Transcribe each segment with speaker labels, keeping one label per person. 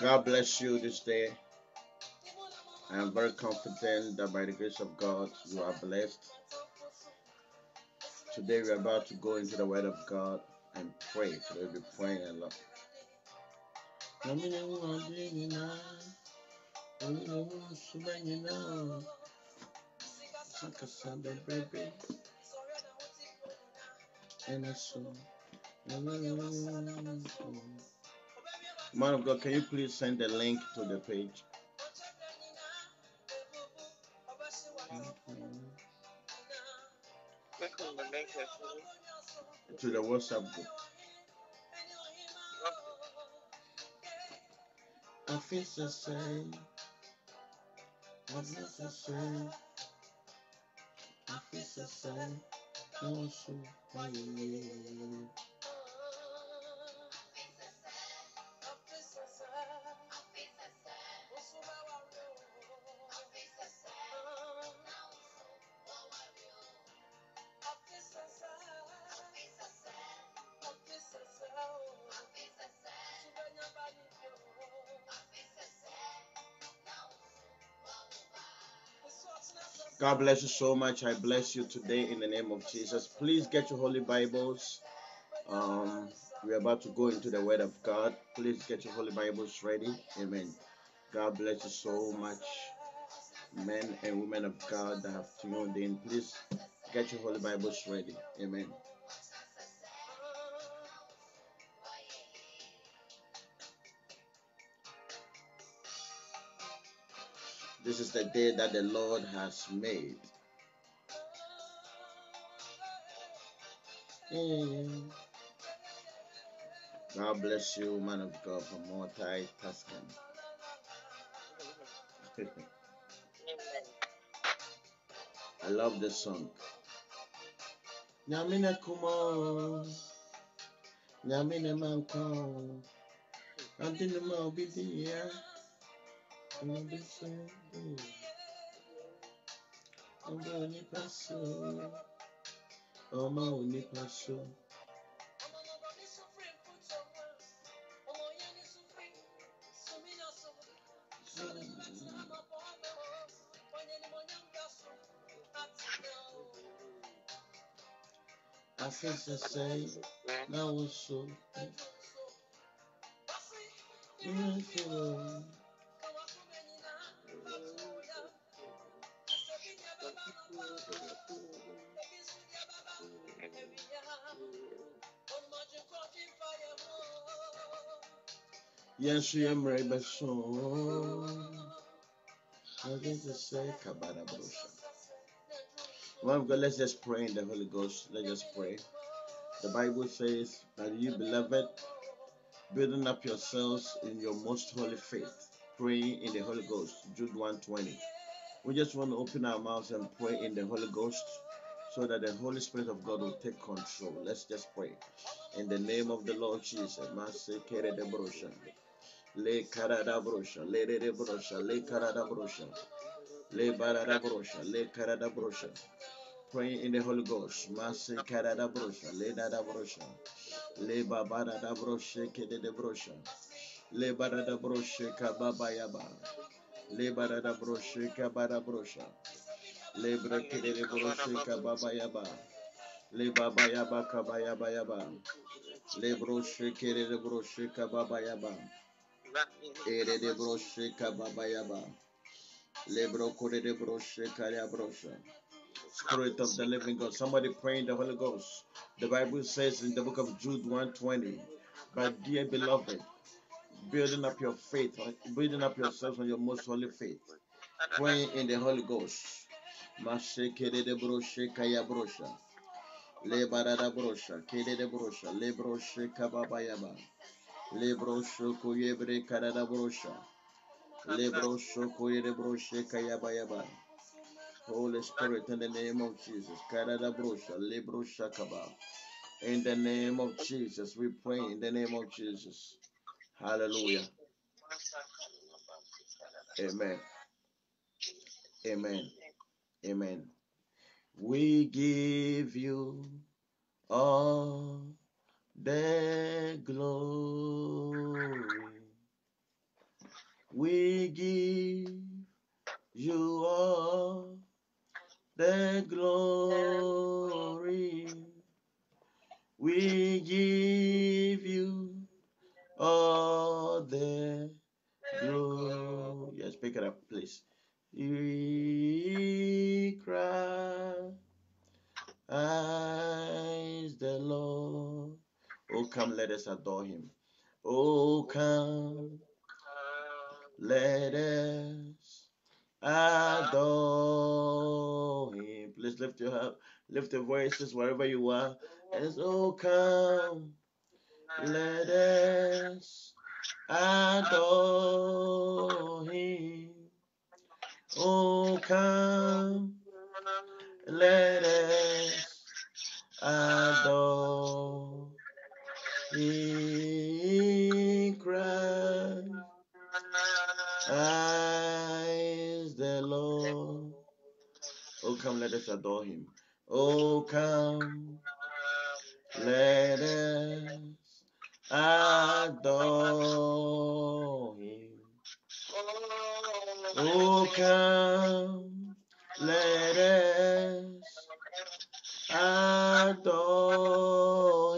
Speaker 1: God bless you this day. I am very confident that by the grace of God, you are blessed. Today, we are about to go into the Word of God and pray. We'll be praying a lot. Mm. Man of God, can you please send the link to the page? To the WhatsApp group. I feel the same. I feel the same. I feel the same. God bless you so much. I bless you today in the name of Jesus. Please get your Holy Bibles. Um, we're about to go into the Word of God. Please get your Holy Bibles ready. Amen. God bless you so much, men and women of God that have tuned in. Please get your Holy Bibles ready. Amen. This is the day that the Lord has made. Mm. God bless you, man of God, for multitasking. I love this song. Nyamine kumo, nyamine manko, andine ma obidiya, obise, ọmọ onípa so, ọmọ also. Beautiful. Yes, you am right, but so. I get to say, Kabada Brosha. One God, let's just pray in the Holy Ghost. Let's just pray. The Bible says that you, beloved, building up yourselves in your most holy faith, praying in the Holy Ghost. Jude 120. We just want to open our mouths and pray in the Holy Ghost so that the Holy Spirit of God will take control. Let's just pray. In the name of the Lord Jesus. Le karada brosha, le de brosha, le karada brosha, le barada brosha, le karada brosha. Praying in the Holy Ghost. Mase karada brosha, le dada brosha, le babada da brosha, kede de brosha, le barada brosha, kababa yaba, le barada brosha, kabada brosha, le brekede de brosha, kababa yaba, le baba yaba, kabaya yaba, le brosha, kede de brosha, kababa yaba. Lebro kore de broshe. Spirit of the living God. Somebody praying the Holy Ghost. The Bible says in the book of Jude 120, but dear beloved, building up your faith, building up yourselves on your most holy faith, praying in the Holy Ghost. Mashe de broshe kaya brosha. Le barada brosha, kere de brosha, le broshe kababayaba. Lebro shoko yebre karada brosha. Lebro shoko yebre broshe kayabayaba. Holy Spirit, in the name of Jesus, karada brosha, lebro shakaba. In the name of Jesus, we pray in the name of Jesus. Hallelujah. Amen. Amen. Amen. We give you all the glory.
Speaker 2: We give you all the glory. We give you all the glory. Yes, pick it up, please. We cry, eyes the Lord. Oh, come, let us adore him. Oh, come, let us adore him. Please lift your up, lift your voices wherever you are. And oh, come, let us adore him. Oh, come, let us adore in Christ. Eyes the Lord. Oh, come, let us adore him. Oh, come, let us adore him. Oh, come, let us adore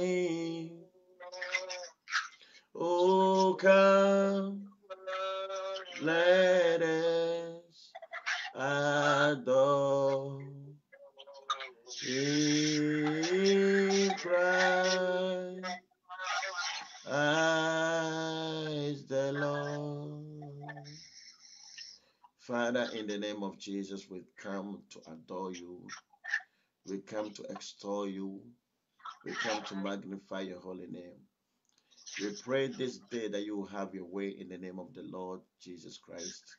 Speaker 2: him. Oh, come, let us adore in Christ. Eyes the Lord. Father, in the name of Jesus, we come to adore you. We come to extol you. We come to magnify your holy name. We pray this day that you have your way in the name of the Lord Jesus Christ.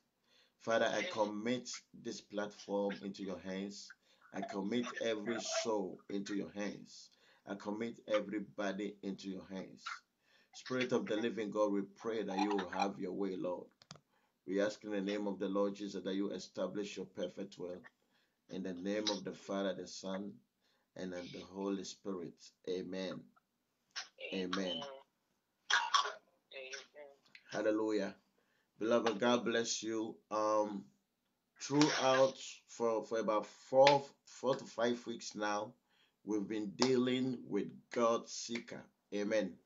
Speaker 2: Father, I commit this platform into your hands. I commit every soul into your hands. I commit everybody into your hands. Spirit of the living God, we pray that you have your way, Lord. We ask in the name of the Lord Jesus that you establish your perfect will. In the name of the Father, the Son, and of the Holy Spirit. Amen. Amen. Hallelujah. Beloved, God bless you. Um, throughout for, for about four four to five weeks now, we've been dealing with God seeker. Amen.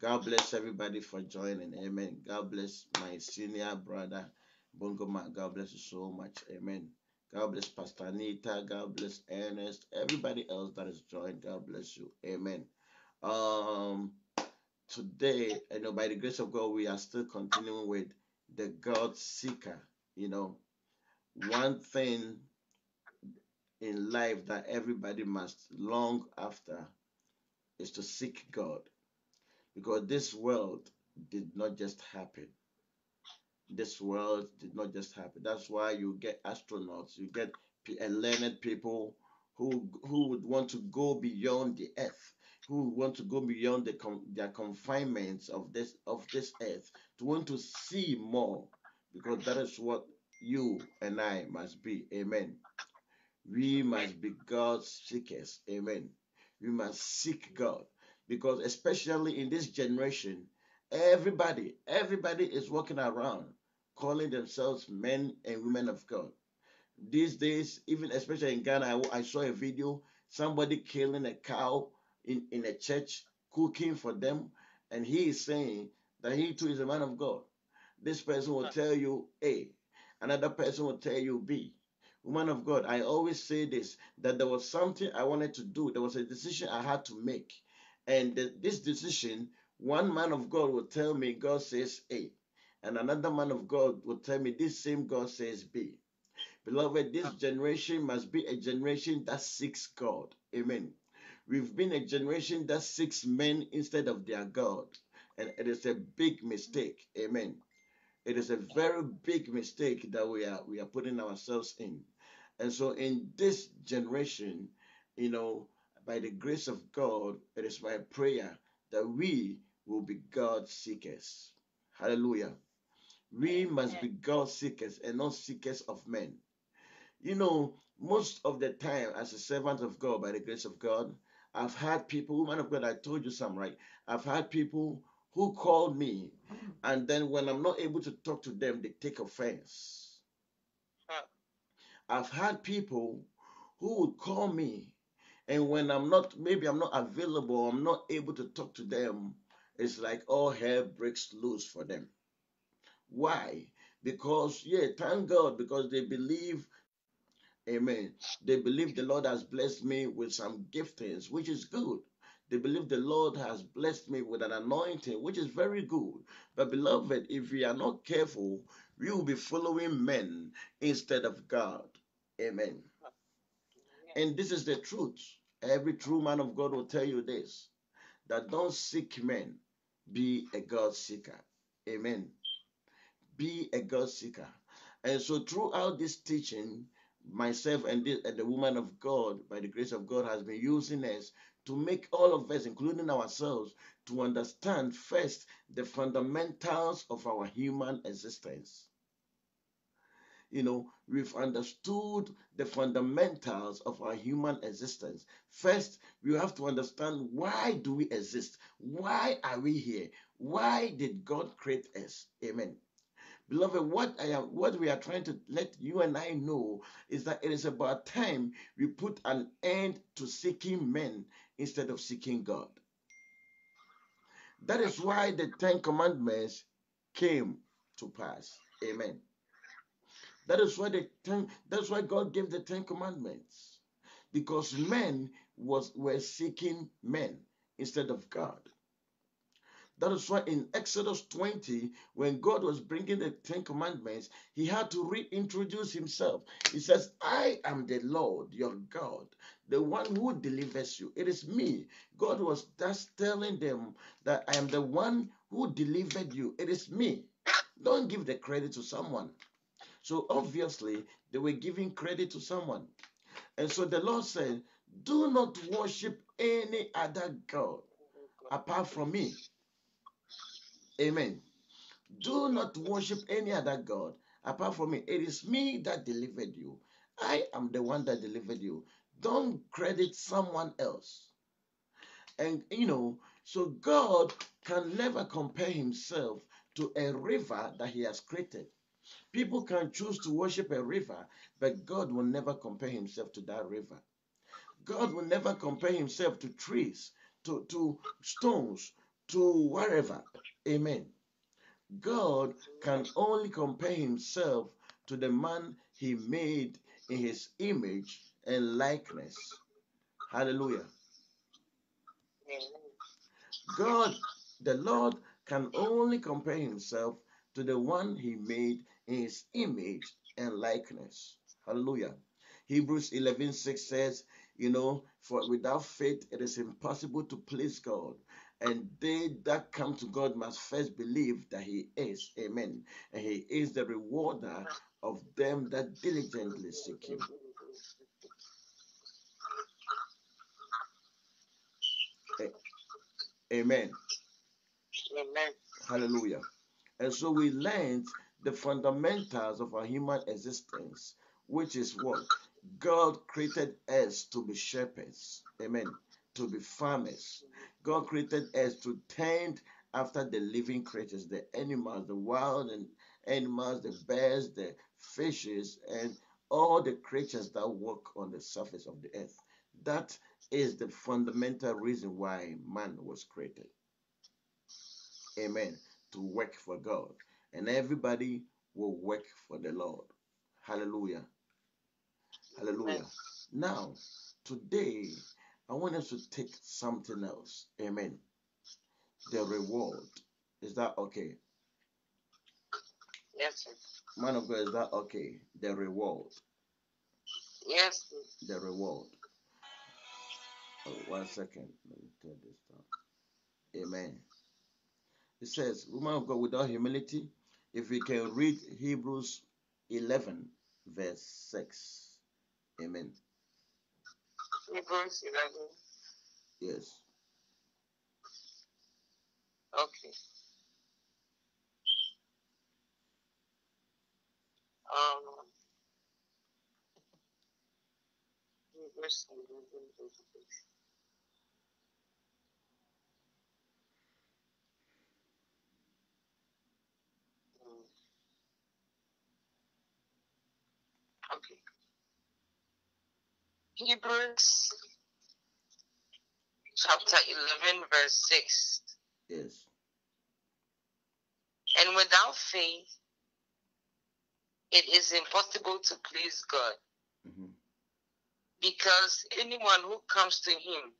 Speaker 2: God bless everybody for joining. Amen. God bless my senior brother, Bongoma. God bless you so much. Amen. God bless Pastor Anita. God bless Ernest. Everybody else that is joined. God bless you. Amen. Um, today, you know, by the grace of God, we are still continuing with the God seeker. You know, one thing in life that everybody must long after is to seek God. Because this world did not just happen. This world did not just happen. That's why you get astronauts, you get learned people who who would want to go beyond the earth who want to go beyond the their confinements of this of this earth to want to see more because that is what you and I must be. Amen. We must be God's seekers. Amen. We must seek God because especially in this generation everybody everybody is walking around calling themselves men and women of God. These days even especially in Ghana I, I saw a video somebody killing a cow in, in a church cooking for them, and he is saying that he too is a man of God. This person will tell you A, another person will tell you B. Woman of God, I always say this that there was something I wanted to do, there was a decision I had to make. And the, this decision, one man of God will tell me God says A, and another man of God will tell me this same God says B. Beloved, this generation must be a generation that seeks God. Amen. We've been a generation that seeks men instead of their God. And it is a big mistake. Amen. It is a very big mistake that we are we are putting ourselves in. And so in this generation, you know, by the grace of God, it is my prayer that we will be God seekers. Hallelujah. We must be God seekers and not seekers of men. You know, most of the time, as a servant of God, by the grace of God, I've had people, woman of God, I told you some, right? I've had people who called me, and then when I'm not able to talk to them, they take offense. I've had people who would call me, And when I'm not, maybe I'm not available, I'm not able to talk to them, it's like all hell breaks loose for them. Why? Because, yeah, thank God, because they believe, amen. They believe the Lord has blessed me with some giftings, which is good. They believe the Lord has blessed me with an anointing, which is very good. But, beloved, if we are not careful, we will be following men instead of God. Amen. And this is the truth. Every true man of God will tell you this that don't seek men, be a God seeker. Amen. Be a God seeker. And so, throughout this teaching, myself and the, and the woman of God, by the grace of God, has been using us to make all of us, including ourselves, to understand first the fundamentals of our human existence you know, we've understood the fundamentals of our human existence. First, we have to understand why do we exist? Why are we here? Why did God create us? Amen. Beloved, what I am what we are trying to let you and I know is that it is about time we put an end to seeking men instead of seeking God. That is why the Ten Commandments came to pass. Amen. That is why the ten, that's why God gave the Ten Commandments. Because men was were seeking men instead of God. That is why in Exodus 20, when God was bringing the Ten Commandments, he had to reintroduce himself. He says, I am the Lord your God, the one who delivers you. It is me. God was just telling them that I am the one who delivered you. It is me. Don't give the credit to someone. So obviously, they were giving credit to someone. And so the Lord said, Do not worship any other God apart from me. Amen. Do not worship any other God apart from me. It is me that delivered you. I am the one that delivered you. Don't credit someone else. And you know, so God can never compare himself to a river that he has created. People can choose to worship a river, but God will never compare himself to that river. God will never compare himself to trees, to, to stones, to wherever. Amen. God can only compare himself to the man he made in his image and likeness. Hallelujah. God, the Lord, can only compare himself to the one he made in his image and likeness. Hallelujah. Hebrews 11 6 says, You know, for without faith it is impossible to please God. And they that come to God must first believe that He is. Amen. And He is the rewarder of them that diligently seek Him. Amen. Amen. Hallelujah. And so we learned the fundamentals of our human existence, which is what? God created us to be shepherds. Amen. To be farmers. God created us to tend after the living creatures, the animals, the wild and animals, the birds, the fishes, and all the creatures that walk on the surface of the earth. That is the fundamental reason why man was created. Amen. To work for God and everybody will work for the Lord. Hallelujah. Hallelujah. Now, today, I want us to take something else. Amen. The reward. Is that okay?
Speaker 3: Yes, sir.
Speaker 2: Man of God, is that okay? The reward.
Speaker 3: Yes.
Speaker 2: Sir. The reward. Oh, one second. Let me turn this down. Amen. It says, Woman of God, without humility, if we can read Hebrews 11, verse 6. Amen.
Speaker 3: Hebrews 11.
Speaker 2: Yes.
Speaker 3: Okay. Um, Hebrews 11, verse 6. Okay. Hebrews chapter 11, verse 6.
Speaker 2: Yes.
Speaker 3: And without faith, it is impossible to please God
Speaker 2: hmm
Speaker 3: because anyone who comes to Him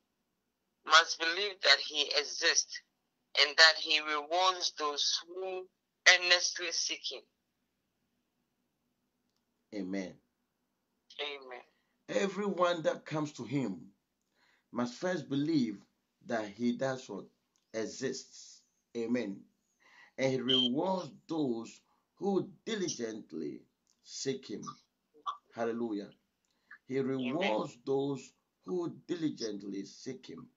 Speaker 3: must believe that He exists and that He rewards those who earnestly seek Him.
Speaker 2: Amen.
Speaker 3: Amen.
Speaker 2: Everyone that comes to him must first believe that he does what exists. Amen. And he rewards those who diligently seek him. Hallelujah. He rewards those who diligently seek him.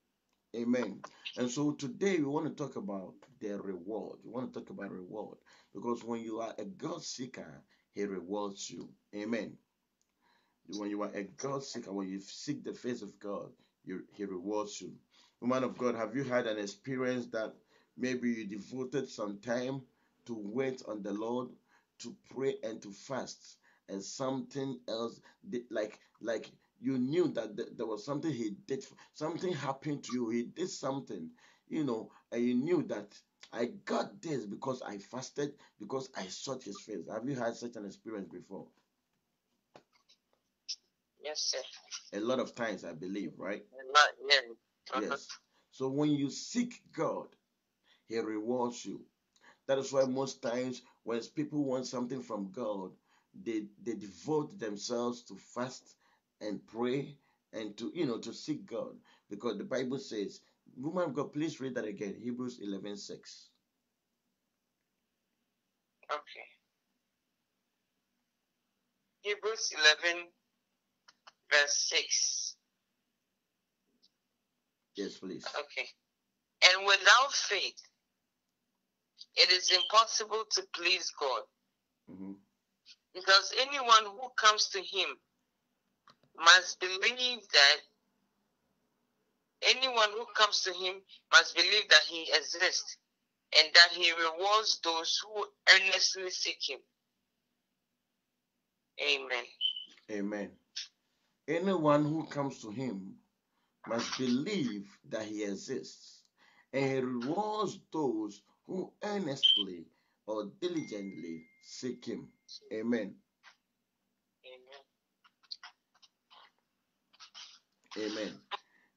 Speaker 2: Amen. And so today we want to talk about the reward. We want to talk about reward because when you are a God seeker, he rewards you. Amen. When you are a God seeker, when you seek the face of God, you, He rewards you. Woman of God, have you had an experience that maybe you devoted some time to wait on the Lord, to pray and to fast, and something else, like like you knew that th- there was something He did, something happened to you. He did something, you know, and you knew that I got this because I fasted, because I sought His face. Have you had such an experience before?
Speaker 3: Yes, sir.
Speaker 2: A lot of times, I believe, right?
Speaker 3: Not, yeah. Uh-huh.
Speaker 2: Yes. So when you seek God, He rewards you. That is why most times when people want something from God, they they devote themselves to fast and pray and to you know to seek God because the Bible says, "Woman of God, please read that again." Hebrews eleven six.
Speaker 3: Okay. Hebrews 11, verse 6.
Speaker 2: Yes, please.
Speaker 3: Okay. And without faith, it is impossible to please God
Speaker 2: hmm
Speaker 3: because anyone who comes to Him must believe that anyone who comes to Him must believe that He exists and that He rewards those who earnestly seek Him. Amen.
Speaker 2: Amen. Anyone who comes to Him must believe that He exists, and He rewards those who earnestly or diligently seek Him. Amen.
Speaker 3: Amen.
Speaker 2: Amen.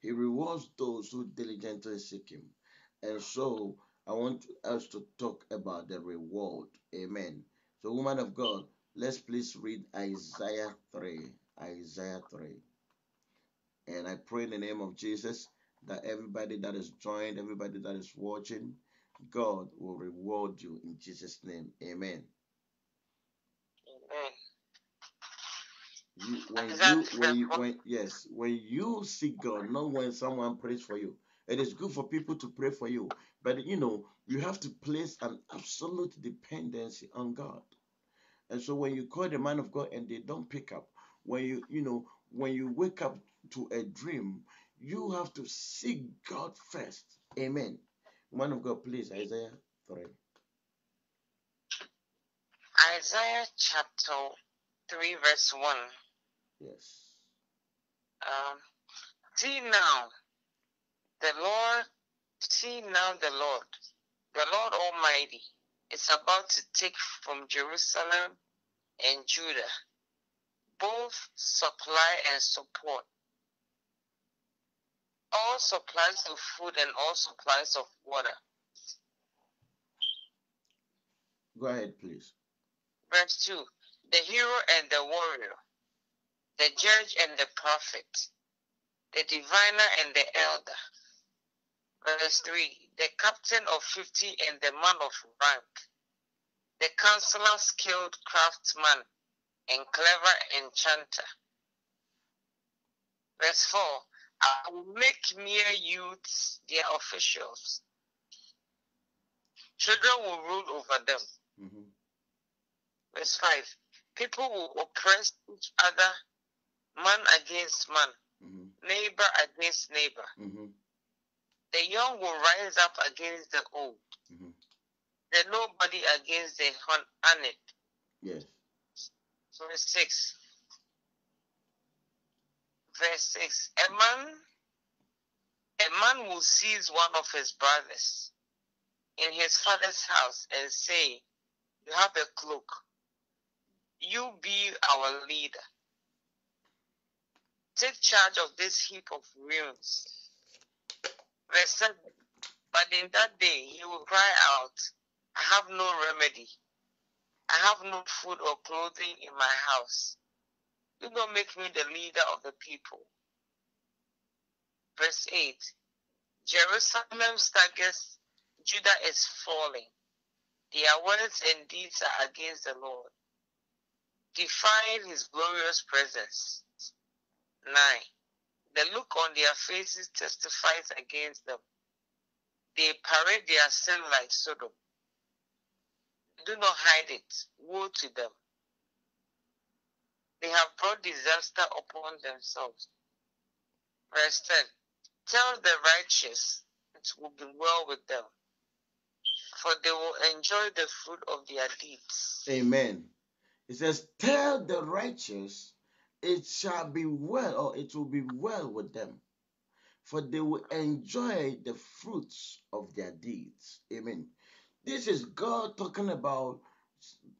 Speaker 2: He rewards those who diligently seek Him. And so I want us to talk about the reward. Amen. So, woman of God, let's please read Isaiah 3. Isaiah 3. And I pray in the name of Jesus that everybody that is joined, everybody that is watching, God will reward you in Jesus' name. Amen.
Speaker 3: Amen.
Speaker 2: You, when you when you when yes when you seek God, not when someone prays for you. It is good for people to pray for you, but you know you have to place an absolute dependency on God. And so when you call the man of God and they don't pick up, when you you know when you wake up to a dream, you have to seek God first. Amen. Man of God, please, Isaiah three.
Speaker 3: Isaiah chapter 3, verse 1.
Speaker 2: Yes.
Speaker 3: Um, see now, the Lord, see now the Lord, the Lord Almighty is about to take from Jerusalem and Judah both supply and support, all supplies of food and all supplies of water.
Speaker 2: Go ahead, please.
Speaker 3: Verse 2 The hero and the warrior, the judge and the prophet, the diviner and the elder. Verse 3 The captain of 50 and the man of rank, the counselor, skilled craftsman, and clever enchanter. Verse 4 I will make mere youths their officials. Children will rule over them.
Speaker 2: hmm
Speaker 3: Verse 5 People will oppress each other, man against man,
Speaker 2: hmm
Speaker 3: neighbor against neighbor.
Speaker 2: hmm
Speaker 3: The young will rise up against the old,
Speaker 2: hmm
Speaker 3: the nobody against the hon- honored.
Speaker 2: Yes.
Speaker 3: Verse 6. Verse 6 A man A man will seize one of his brothers in his father's house and say, You have a cloak. You be our leader. Take charge of this heap of ruins. Verse 7 But in that day he will cry out, I have no remedy. I have no food or clothing in my house. Do not make me the leader of the people. Verse 8 Jerusalem staggers, Judah is falling. Their words and deeds are against the Lord, defying his glorious presence. 9. The look on their faces testifies against them. They parade their sin like Sodom. Do not hide it. Woe to them. They have brought disaster upon themselves. Verse 10 Tell the righteous it will be well with them, for they will enjoy the fruit of their deeds.
Speaker 2: Amen. It says, Tell the righteous it shall be well, or it will be well with them, for they will enjoy the fruits of their deeds. Amen. This is God talking about,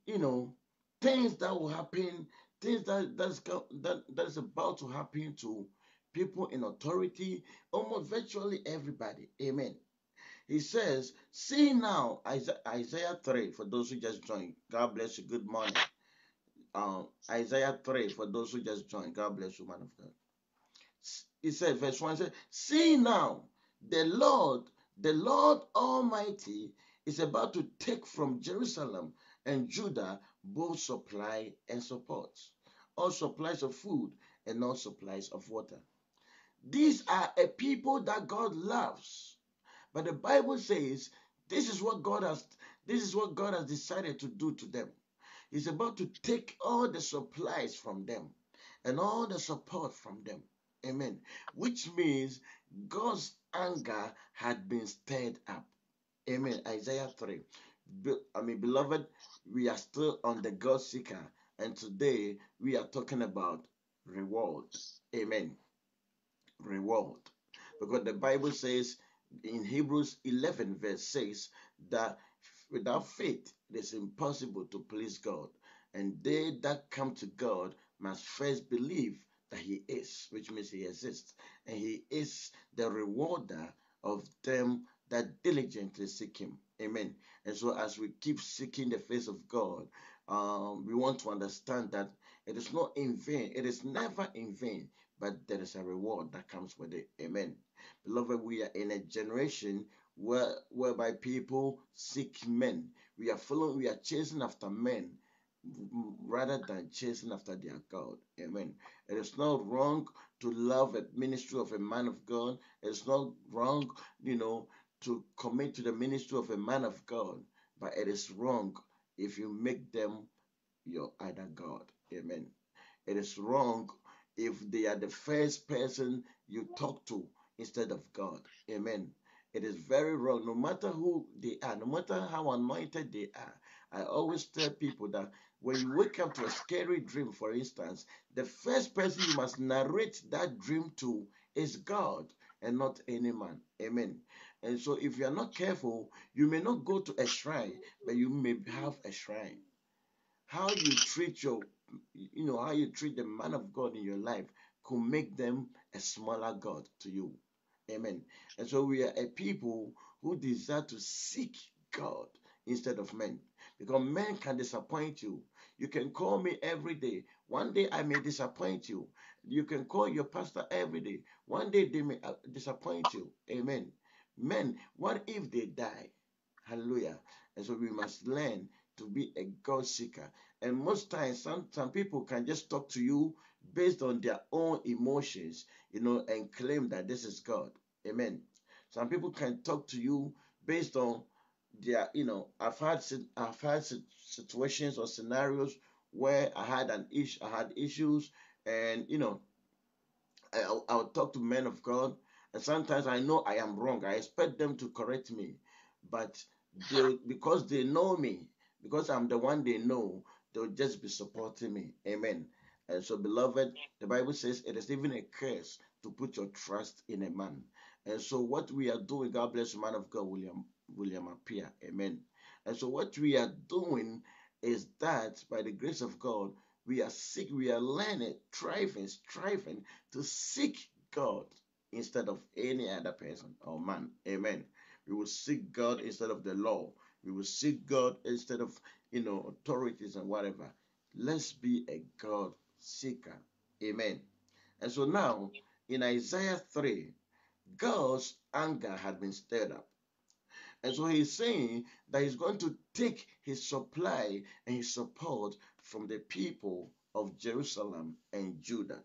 Speaker 2: you know, things that will happen, things that that's that, that is about to happen to people in authority, almost virtually everybody. Amen. He says, See now, Isaiah 3, for those who just joined. God bless you. Good morning. Um, Isaiah 3, for those who just joined. God bless you, man of God. He said, verse 1 says, See now, the Lord, the Lord Almighty is about to take from Jerusalem and Judah both supply and support, all supplies of food and all supplies of water. These are a people that God loves. But the Bible says this is what God has this is what God has decided to do to them. He's about to take all the supplies from them and all the support from them. Amen. Which means God's anger had been stirred up. Amen. Isaiah 3. I mean, beloved, we are still on the God seeker, and today we are talking about rewards. Amen. Reward. Because the Bible says in Hebrews 11, verse 6, that without faith it is impossible to please God. And they that come to God must first believe that He is, which means He exists, and He is the rewarder of them that diligently seek Him. Amen. And so, as we keep seeking the face of God, um, we want to understand that it is not in vain. It is never in vain, but there is a reward that comes with it. Amen. Beloved, we are in a generation where whereby people seek men. We are following, we are chasing after men rather than chasing after their God. Amen. It is not wrong to love a ministry of a man of God. It's not wrong, you know, to commit to the ministry of a man of God. But it is wrong if you make them your other God. Amen. It is wrong if they are the first person you talk to instead of God. Amen. It is very wrong, no matter who they are, no matter how anointed they are. I always tell people that when you wake up to a scary dream, for instance, the first person you must narrate that dream to is God and not any man. Amen. And so, if you are not careful, you may not go to a shrine, but you may have a shrine. How you treat your, you know, how you treat the man of God in your life could make them a smaller God to you. Amen. And so we are a people who desire to seek God instead of men. Because men can disappoint you. You can call me every day. One day I may disappoint you. You can call your pastor every day. One day they may uh, disappoint you. Amen. Men, what if they die? Hallelujah. And so we must learn to be a God seeker. And most times, some, some people can just talk to you based on their own emotions, you know, and claim that this is God. Amen. Some people can talk to you based on their, you know, I've had I've had situations or scenarios where I had an issue, I had issues, and you know, I'll, I'll talk to men of God, sometimes I know I am wrong. I expect them to correct me, but they, because they know me, because I'm the one they know, they'll just be supporting me. Amen. And so, beloved, the Bible says it is even a curse to put your trust in a man. And so what we are doing, God bless the man of God, William William Appiah. Amen. And so what we are doing is that by the grace of God, we are seek, we are learning, striving, striving to seek God instead of any other person or man. Amen. We will seek God instead of the law. We will seek God instead of you know authorities and whatever. Let's be a God seeker. Amen. And so now in Isaiah 3, God's anger had been stirred up. And so he's saying that he's going to take his supply and his support from the people of Jerusalem and Judah.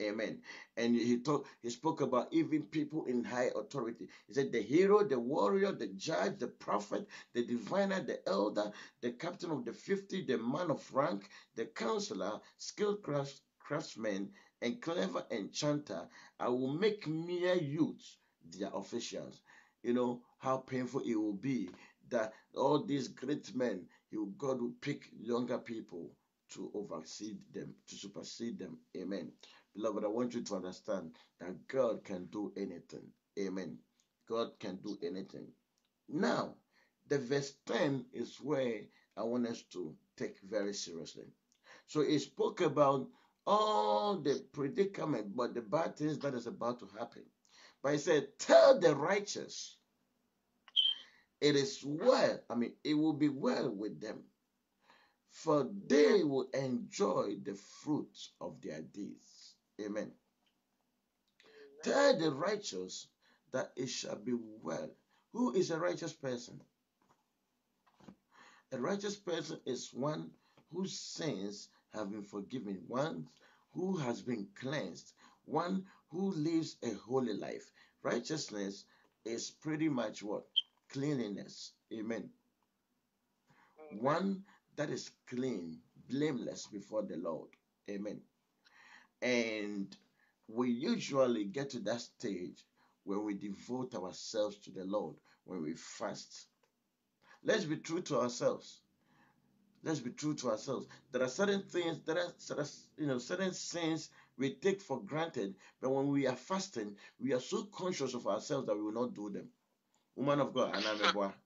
Speaker 2: Amen. And he he spoke about even people in high authority. He said the hero, the warrior, the judge, the prophet, the diviner, the elder, the captain of the fifty, the man of rank, the counselor, skilled craft, craftsman, and clever enchanter. I will make mere youths their officials. You know how painful it will be that all these great men, God will pick younger people to oversee them, to supersede them. Amen. Beloved, I want you to understand that God can do anything. Amen. God can do anything. Now, the verse 10 is where I want us to take very seriously. So it spoke about all the predicament, but the bad things that is about to happen. But he said, Tell the righteous, it is well, I mean, it will be well with them, for they will enjoy the fruits of their deeds. Amen. Tell the righteous that it shall be well. Who is a righteous person? A righteous person is one whose sins have been forgiven, one who has been cleansed, one who lives a holy life. Righteousness is pretty much what? Cleanliness. Amen. One that is clean, blameless before the Lord. Amen. And we usually get to that stage when we devote ourselves to the Lord, when we fast. Let's be true to ourselves. Let's be true to ourselves. There are certain things, there are, there are you know certain sins we take for granted, but when we are fasting, we are so conscious of ourselves that we will not do them. Woman of God, Anamebwa.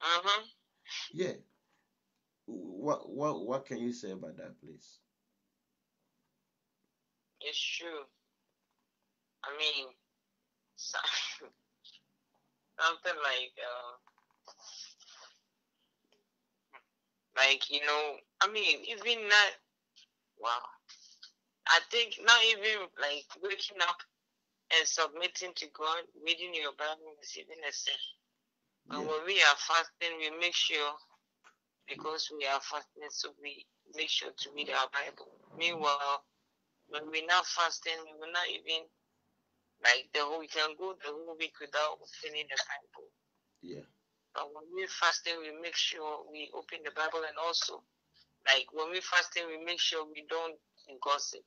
Speaker 3: Uh-huh.
Speaker 2: Yeah. What what what can you say about that, please?
Speaker 3: It's true. I mean, so, something like, uh, like you know, I mean, even not. Wow. I think not even like waking up and submitting to God, reading your Bible, receiving a sin. But yeah. when we are fasting, we make sure because we are fasting, so we make sure to read our Bible. Meanwhile, when we're not fasting, we will not even like the whole we can go the whole week without opening the Bible.
Speaker 2: Yeah.
Speaker 3: But when we're fasting, we make sure we open the Bible and also like when we're fasting, we make sure we don't gossip.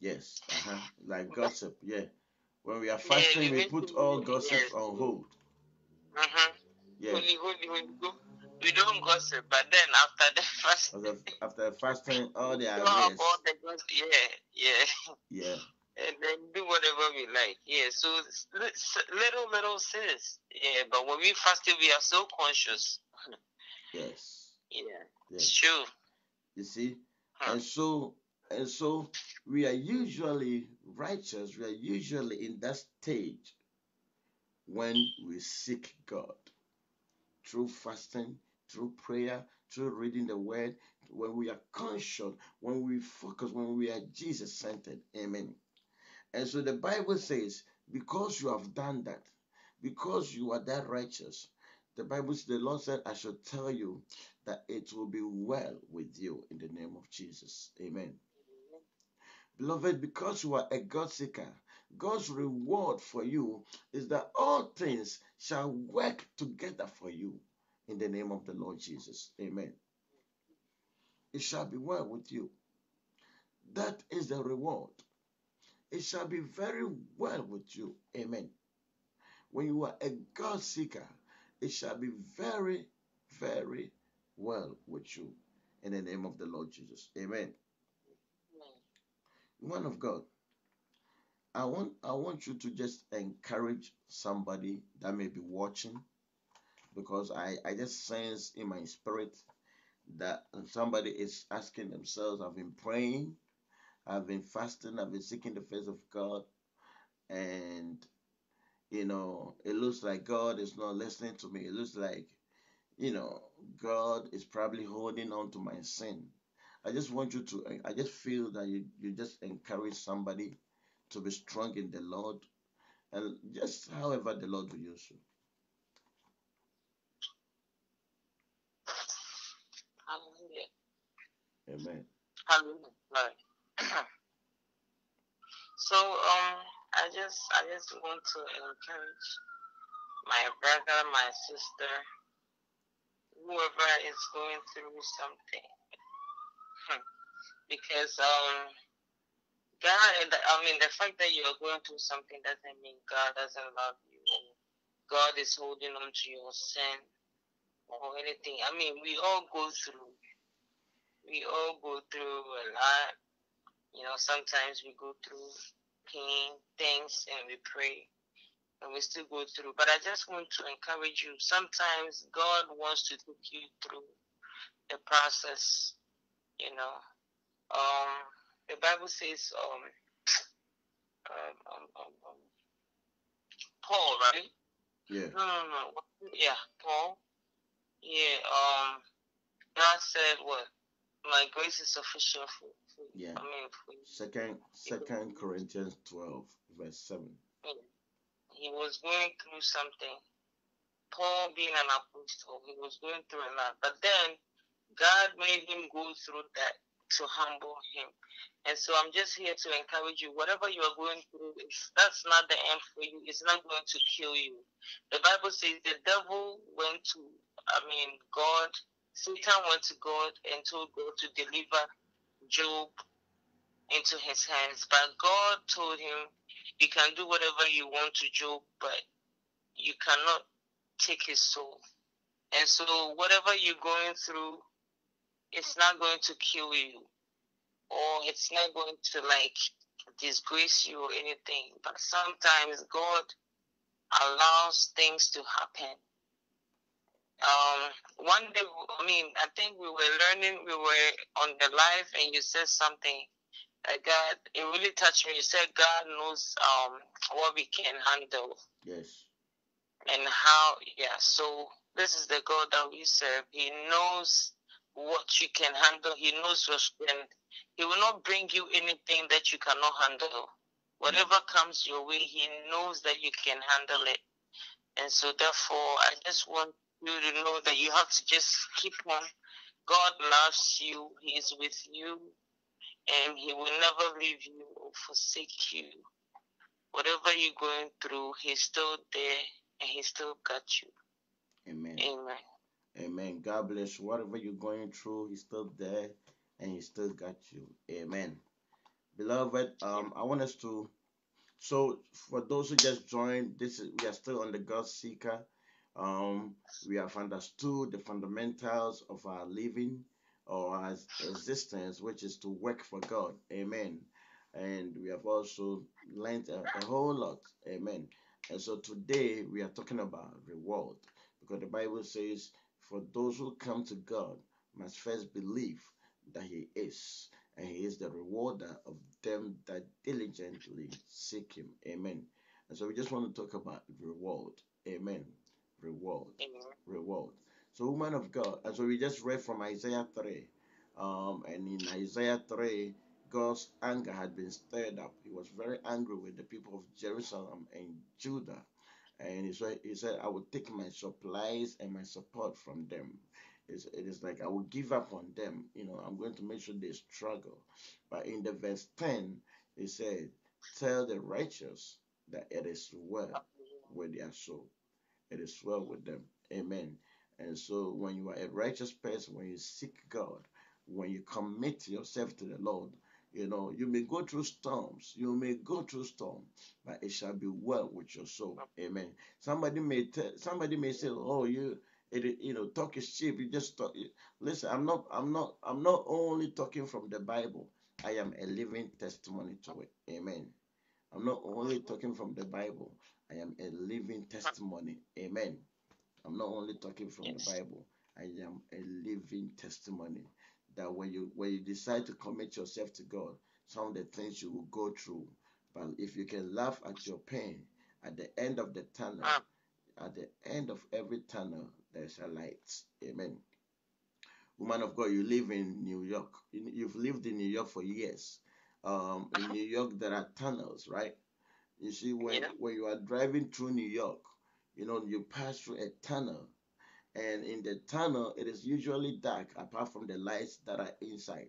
Speaker 2: Yes, uh-huh. like gossip, yeah. When we are fasting, yeah, we put all gossip yes. on hold.
Speaker 3: Uh-huh. Yeah. Holy, holy, holy, we don't gossip, but then after the fasting,
Speaker 2: after, after fasting, all the
Speaker 3: arrears. All the gossip, yeah, yeah,
Speaker 2: yeah.
Speaker 3: And then do whatever we like, yeah. So little little sins, yeah. But when we fasting, we are so conscious.
Speaker 2: Yes.
Speaker 3: Yeah. Yes. It's true.
Speaker 2: You see, huh. and so and so we are usually righteous. We are usually in that stage when we seek God through fasting, through prayer, through reading the word, when we are conscious, when we focus, when we are Jesus centered. Amen. And so the Bible says, because you have done that, because you are that righteous, the Bible the Lord said, I shall tell you that it will be well with you in the name of Jesus. Amen. Beloved, because you are a God seeker, God's reward for you is that all things shall work together for you in the name of the Lord Jesus. Amen. It shall be well with you. That is the reward. It shall be very well with you. Amen. When you are a God seeker, it shall be very, very well with you in the name of the Lord Jesus. Amen. One of God. I want I want you to just encourage somebody that may be watching because I, I just sense in my spirit that somebody is asking themselves, I've been praying, I've been fasting, I've been seeking the face of God, and you know, it looks like God is not listening to me. It looks like, you know, God is probably holding on to my sin. I just want you to, I just feel that you, you just encourage somebody to be strong in the Lord and just however the Lord will use you.
Speaker 3: Hallelujah.
Speaker 2: Amen.
Speaker 3: Hallelujah. so um I just I just want to encourage my brother, my sister, whoever is going through something. because um God I mean the fact that you're going through something doesn't mean God doesn't love you. God is holding on to your sin or anything. I mean, we all go through, we all go through a lot. You know, sometimes we go through pain, things, and we pray, and we still go through. But I just want to encourage you. Sometimes God wants to take you through the process. You know, um, the Bible says, um, um, um, um, um Paul, right?
Speaker 2: Yeah.
Speaker 3: No, no, no. Yeah, Paul yeah, um, God said what? My grace is sufficient for, for
Speaker 2: yeah.
Speaker 3: I mean, for
Speaker 2: Second, Second Corinthians twelve, verse seven.
Speaker 3: He was going through something. Paul, being an apostle, he was going through a lot. But then God made him go through that to humble him. And so I'm just here to encourage you. Whatever you are going through, that's not the end for you. It's not going to kill you. The Bible says the devil went to I mean, God, Satan went to God and told God to deliver Job into his hands. But God told him, You can do whatever you want to Job, but you cannot take his soul. And so, whatever you're going through, it's not going to kill you, or it's not going to like disgrace you or anything. But sometimes God allows things to happen um, one day, I mean, I think we were learning, we were on the live, and you said something that God, it really touched me. You said God knows um what we can handle.
Speaker 2: Yes.
Speaker 3: And how, yeah. So this is the God that we serve. He knows what you can handle. He knows your strength. He will not bring you anything that you cannot handle. Whatever comes your way, He knows that you can handle it. And so, therefore, I just want you to know that you have to just keep on. God loves you. He is with you. And He will never leave you or forsake you. Whatever you're going through, He's still there and He still got you.
Speaker 2: Amen.
Speaker 3: Amen.
Speaker 2: Amen. God bless you. Whatever you're going through, He's still there and He still got you. Amen. Beloved, um, I want us to. So, for those who just joined, this is we are still on the God Seeker um, we have understood the fundamentals of our living or our existence, which is to work for God. Amen. And we have also learned a, a whole lot. Amen. And so today we are talking about reward because the Bible says, for those who come to God must first believe that He is, and He is the rewarder of them that diligently seek Him. Amen. And so we just want to talk about reward. Amen reward. Reward. So, woman of God, and so we just read from Isaiah 3. Um, and in Isaiah 3, God's anger had been stirred up. He was very angry with the people of Jerusalem and Judah. And he said, he said I will take my supplies and my support from them. It's, it is like I will give up on them. You know, I'm going to make sure they struggle. But in the verse 10, he said, Tell the righteous that it is well with their soul it is well with them. Amen. And so when you are a righteous person, when you seek God, when you commit yourself to the Lord, you know, you may go through storms. You may go through storms, but it shall be well with your soul. Amen. Somebody may tell, somebody may say, "Oh, you, it, you know, talk is cheap. You just talk." Listen, I'm not, I'm not, I'm not only talking from the Bible. I am a living testimony to it. Amen. I'm not only talking from the Bible, I am a living testimony. Amen. I'm not only talking from yes. the Bible, I am a living testimony that when you when you decide to commit yourself to God, some of the things you will go through. But if you can laugh at your pain, at the end of the tunnel, ah. at the end of every tunnel, there's a light. Amen. Woman of God, you live in New York. You've lived in New York for years. Um, in uh-huh. New York, there are tunnels, right? You see, when yeah. when you are driving through New York, you know you pass through a tunnel, and in the tunnel it is usually dark apart from the lights that are inside.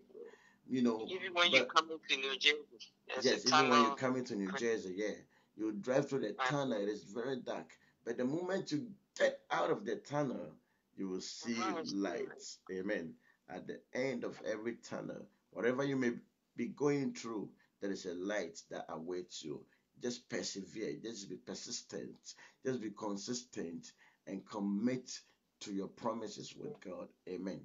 Speaker 2: You know,
Speaker 3: even when you come into New Jersey.
Speaker 2: Yes, even when you come into New Jersey, yeah, you drive through the tunnel. It is very dark, but the moment you get out of the tunnel, you will see uh-huh, lights. Amen. At the end of every tunnel, whatever you may be going through, there is a light that awaits you. Just persevere, just be persistent, just be consistent, and commit to your promises with God. Amen.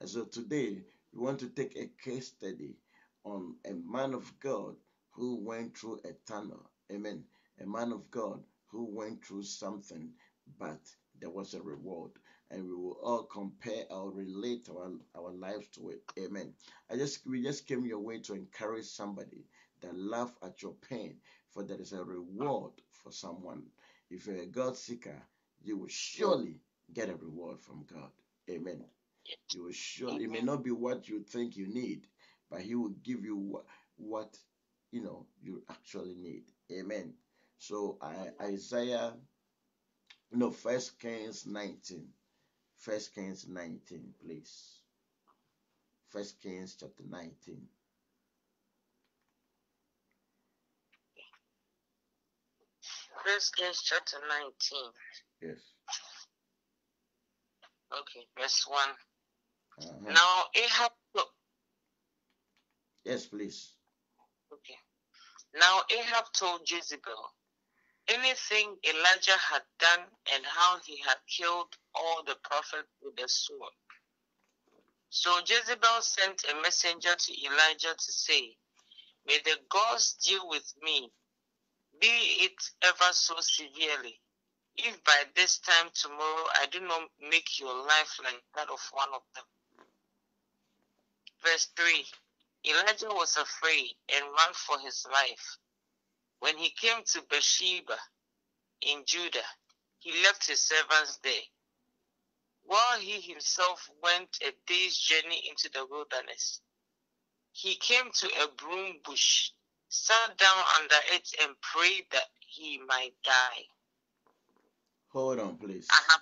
Speaker 2: And so today, we want to take a case study on a man of God who went through a tunnel. Amen. A man of God who went through something, but there was a reward and we will all compare or relate our, our lives to it. Amen. I just we just came your way to encourage somebody that laugh at your pain, for there is a reward for someone. If you're a God seeker, you will surely get a reward from God. Amen. You will surely it may not be what you think you need, but He will give you what, what you know you actually need. Amen. So I, Isaiah, no, First Kings 19. First Kings 19, please. First Kings chapter 19.
Speaker 3: First Kings chapter 19.
Speaker 2: Yes.
Speaker 3: Okay, verse one uh-huh. Now Ahab.
Speaker 2: Yes, please.
Speaker 3: Okay. Now Ahab told Jezebel, anything Elijah had done and how he had killed all the prophets with the sword. So Jezebel sent a messenger to Elijah to say, May the gods deal with me, be it ever so severely, if by this time tomorrow I do not make your life like that of one of them. Verse 3 Elijah was afraid and ran for his life. When he came to Beersheba in Judah, he left his servants there, while he himself went a day's journey into the wilderness. He came to a broom bush, sat down under it, and prayed that he might die.
Speaker 2: Hold on, please. Uh-huh.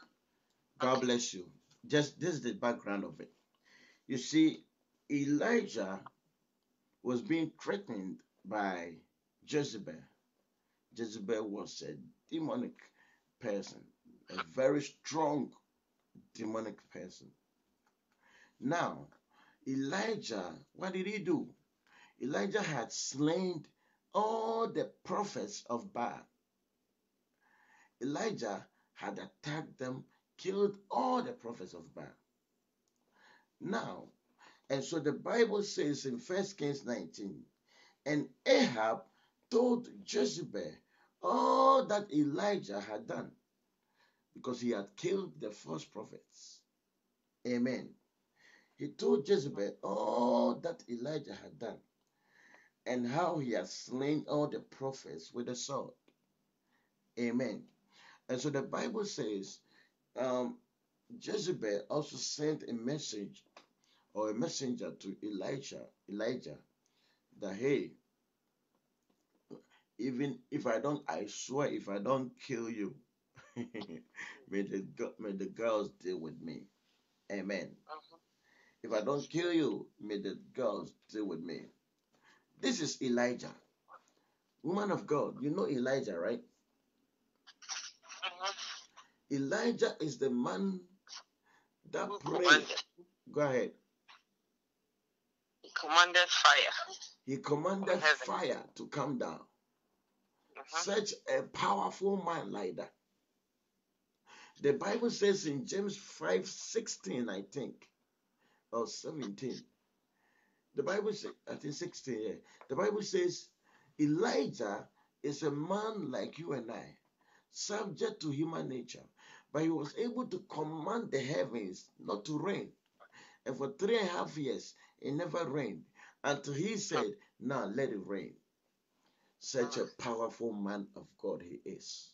Speaker 2: God okay. bless you. Just this is the background of it. You see, Elijah was being threatened by Jezebel. Jezebel was a demonic person, a very strong demonic person. Now, Elijah, what did he do? Elijah had slain all the prophets of Baal. Elijah had attacked them, killed all the prophets of Baal. Now, and so the Bible says in 1 Kings 19, and Ahab told Jezebel all that Elijah had done because he had killed the false prophets. Amen. He told Jezebel all that Elijah had done and how he has slain all the prophets with the sword. Amen. And so the Bible says um, Jezebel also sent a message or a messenger to Elijah, Elijah, that hey, even if I don't, I swear, if I don't kill you, may the may the girls deal with me. Amen. Uh-huh. If I don't kill you, may the girls deal with me. This is Elijah, woman of God. You know Elijah, right? Uh-huh. Elijah is the man that prayed. Go ahead.
Speaker 3: He commanded fire.
Speaker 2: He commanded fire to come down. Uh-huh. Such a powerful man like that. The Bible says in James 5 16, I think, or 17. The Bible says, I think 16, yeah. The Bible says Elijah is a man like you and I, subject to human nature, but he was able to command the heavens not to rain. And for three and a half years, it never rained until he said, Now let it rain. Such a powerful man of God he is.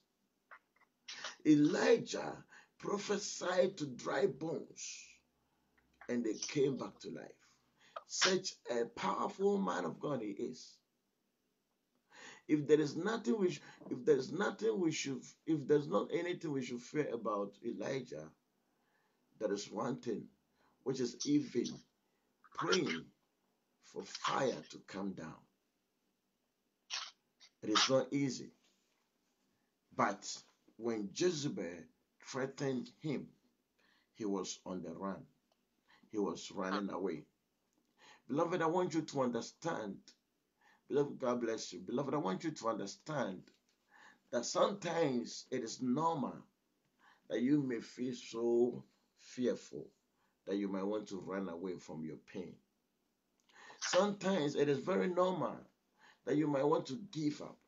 Speaker 2: Elijah prophesied to dry bones and they came back to life. Such a powerful man of God he is. If there is nothing we sh- if there is nothing we should if there's not anything we should fear about Elijah, there is one thing, which is even praying for fire to come down. It is not easy. But when Jezebel threatened him, he was on the run. He was running ah. away. Beloved, I want you to understand. Beloved, God bless you. Beloved, I want you to understand that sometimes it is normal that you may feel so fearful that you might want to run away from your pain. Sometimes it is very normal that you might want to give up.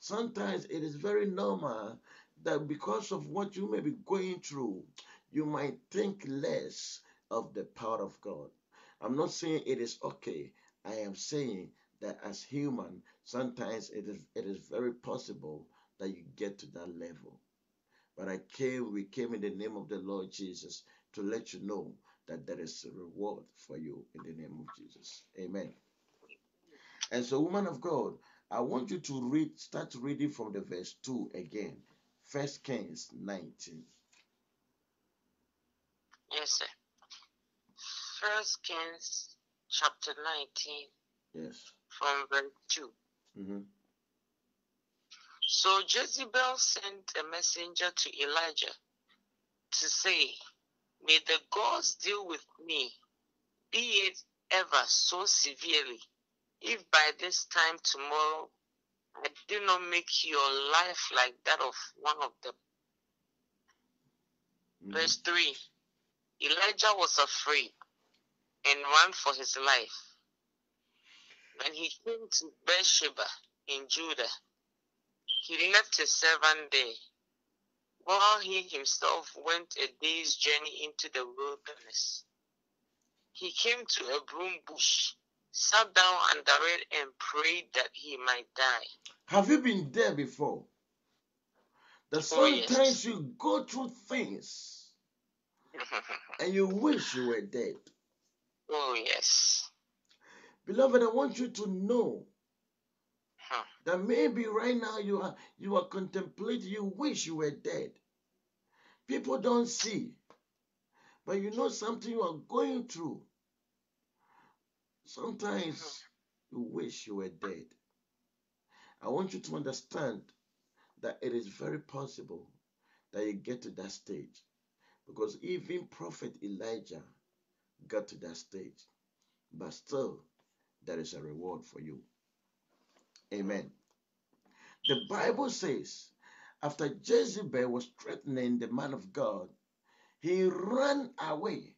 Speaker 2: Sometimes it is very normal that because of what you may be going through, you might think less of the power of God. I'm not saying it is okay. I am saying that as human, sometimes it is it is very possible that you get to that level. But I came, we came in the name of the Lord Jesus to let you know that there is a reward for you in the name of Jesus. Amen. And so, woman of God, I want you to read, start reading from the verse 2 again. First Kings 19.
Speaker 3: Yes, sir. First Kings chapter 19
Speaker 2: Yes.
Speaker 3: from verse 2.
Speaker 2: hmm
Speaker 3: So Jezebel sent a messenger to Elijah to say, May the gods deal with me, be it ever so severely, if by this time tomorrow I do not make your life like that of one of them.
Speaker 2: hmm
Speaker 3: Verse 3 Elijah was afraid and ran for his life. When he came to Beersheba in Judah, he left his servant there, while he himself went a day's journey into the wilderness. He came to a broom bush, sat down under it, and prayed that he might die.
Speaker 2: Have you been there before? That
Speaker 3: Oh, yes.
Speaker 2: you go through things and you wish you were dead.
Speaker 3: Oh, yes.
Speaker 2: Beloved, I want you to know
Speaker 3: Huh.
Speaker 2: that maybe right now you are you are contemplating, you wish you were dead. People don't see, but you know something you are going through. Sometimes hmm. you wish you were dead. I want you to understand that it is very possible that you get to that stage because even prophet Elijah got to that stage, but still there is a reward for you. Amen. The Bible says, after Jezebel was threatening the man of God, he ran away.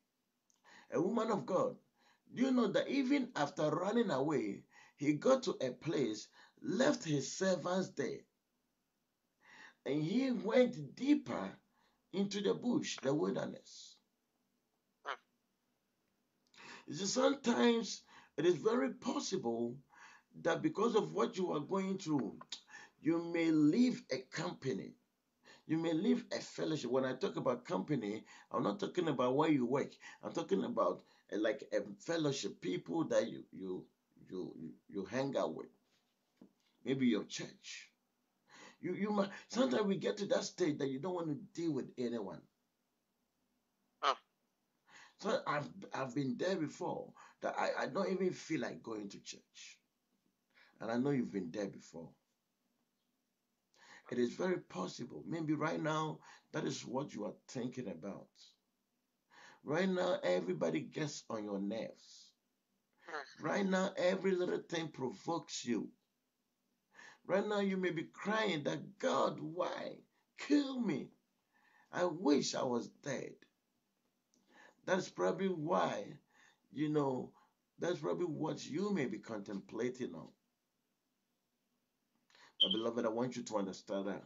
Speaker 2: A woman of God, do you know that even after running away, he got to a place, left his servants there, and he went deeper into the bush, the wilderness. You see, sometimes it is very possible that because of what you are going through, you may leave a company. You may leave a fellowship. When I talk about company, I'm not talking about where you work. I'm talking about uh, like a fellowship, people that you you you you, you hang out with. Maybe your church. You you might sometimes we get to that stage that you don't want to deal with anyone. So I've I've been there before that I, I don't even feel like going to church. And I know you've been there before. It is very possible. Maybe right now, that is what you are thinking about. Right now, everybody gets on your nerves. Right now, every little thing provokes you. Right now, you may be crying that God, why? Kill me. I wish I was dead. That's probably why, you know, that's probably what you may be contemplating on. But beloved, I want you to understand that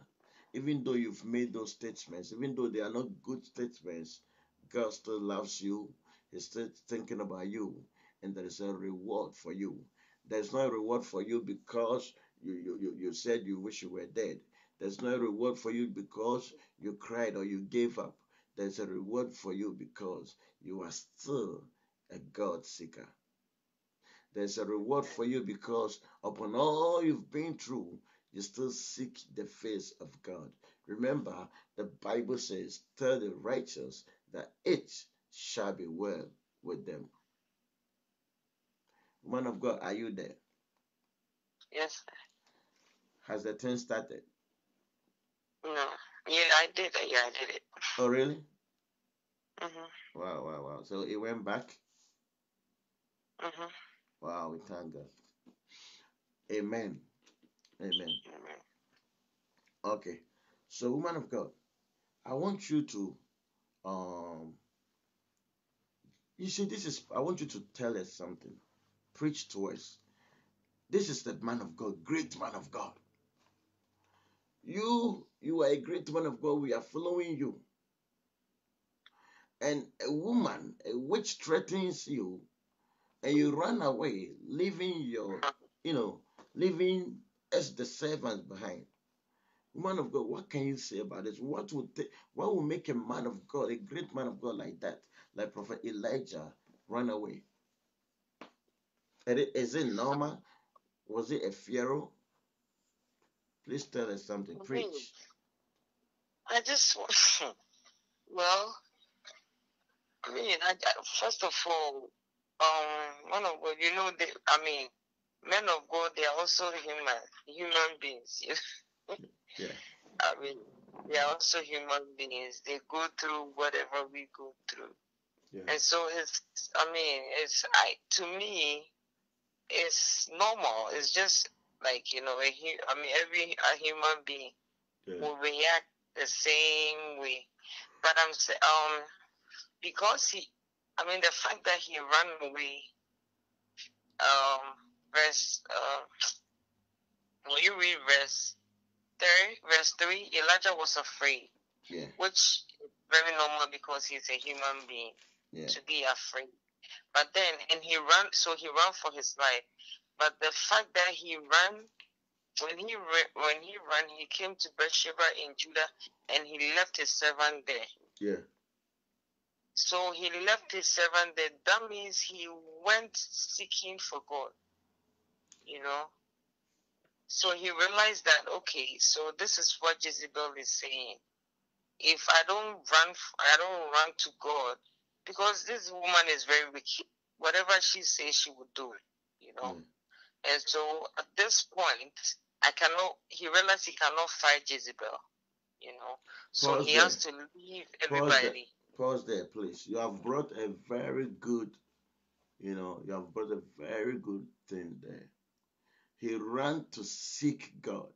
Speaker 2: even though you've made those statements, even though they are not good statements, God still loves you. He's still thinking about you, and there is a reward for you. There's no reward for you because you, you, you, you said you wish you were dead. There's no reward for you because you cried or you gave up. There's a reward for you because you are still a God seeker. There's a reward for you because upon all you've been through, you still seek the face of God. Remember, the Bible says, Tell the righteous that it shall be well with them. Man of God, are you there?
Speaker 3: Yes.
Speaker 2: Has the thing started?
Speaker 3: No. Yeah, I did. It, yeah, I did it.
Speaker 2: Oh, really?
Speaker 3: Mm-hmm.
Speaker 2: Wow, wow, wow. So it went back?
Speaker 3: Mm-hmm.
Speaker 2: Wow, we thank God. Amen. Amen. Okay. So, woman of God, I want you to um you see this is I want you to tell us something. Preach to us. This is the man of God, great man of God. You you are a great man of God. We are following you. And a woman, a witch threatens you, and you run away, leaving your, you know, leaving as the servants behind. Man of God, what can you say about this? What would what will make a man of God, a great man of God like that, like Prophet Elijah, run away? Is it normal? Was it a pharaoh? Please tell us something. Preach.
Speaker 3: I just, well, I mean, I, I, first of all, um, one of God, you know, they, I mean, men of God, they are also human, human beings.
Speaker 2: yeah.
Speaker 3: I mean, they are also human beings. They go through whatever we go through. Yeah. And so it's, I mean, it's, I, to me, it's normal. It's just like, you know, a, I mean, every a human being yeah. will react the same way. But I'm, um, because he, I mean, the fact that he ran away, um, verse, uh, when you read verse three, verse three, Elijah was afraid,
Speaker 2: yeah.
Speaker 3: which very normal because he's a human being
Speaker 2: yeah.
Speaker 3: to be afraid. But then, and he ran, so he ran for his life. But the fact that he ran, when he when he ran, he came to Beersheba in Judah, and he left his servant there.
Speaker 2: Yeah.
Speaker 3: So he left his servant there. That means he went seeking for God. You know? So he realized that, okay, so this is what Jezebel is saying. If I don't run, I don't run to God, because this woman is very wicked. Whatever she says, she would do. You know? Mm. And so at this point, I cannot, he realized he cannot fight Jezebel. You know? So Pause he there. has to leave everybody
Speaker 2: pause there, please. You have brought a very good, you know, you have brought a very good thing there. He ran to seek God.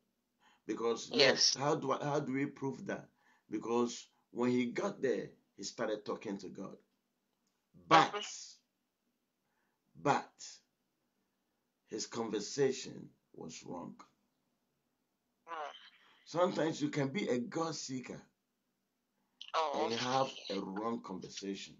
Speaker 2: Because yes, how do I, how do we prove that? Because when he got there, he started talking to God. But mm-hmm. but his conversation was wrong. Mm. Sometimes you can be a God seeker
Speaker 3: Oh,
Speaker 2: and have a wrong conversation.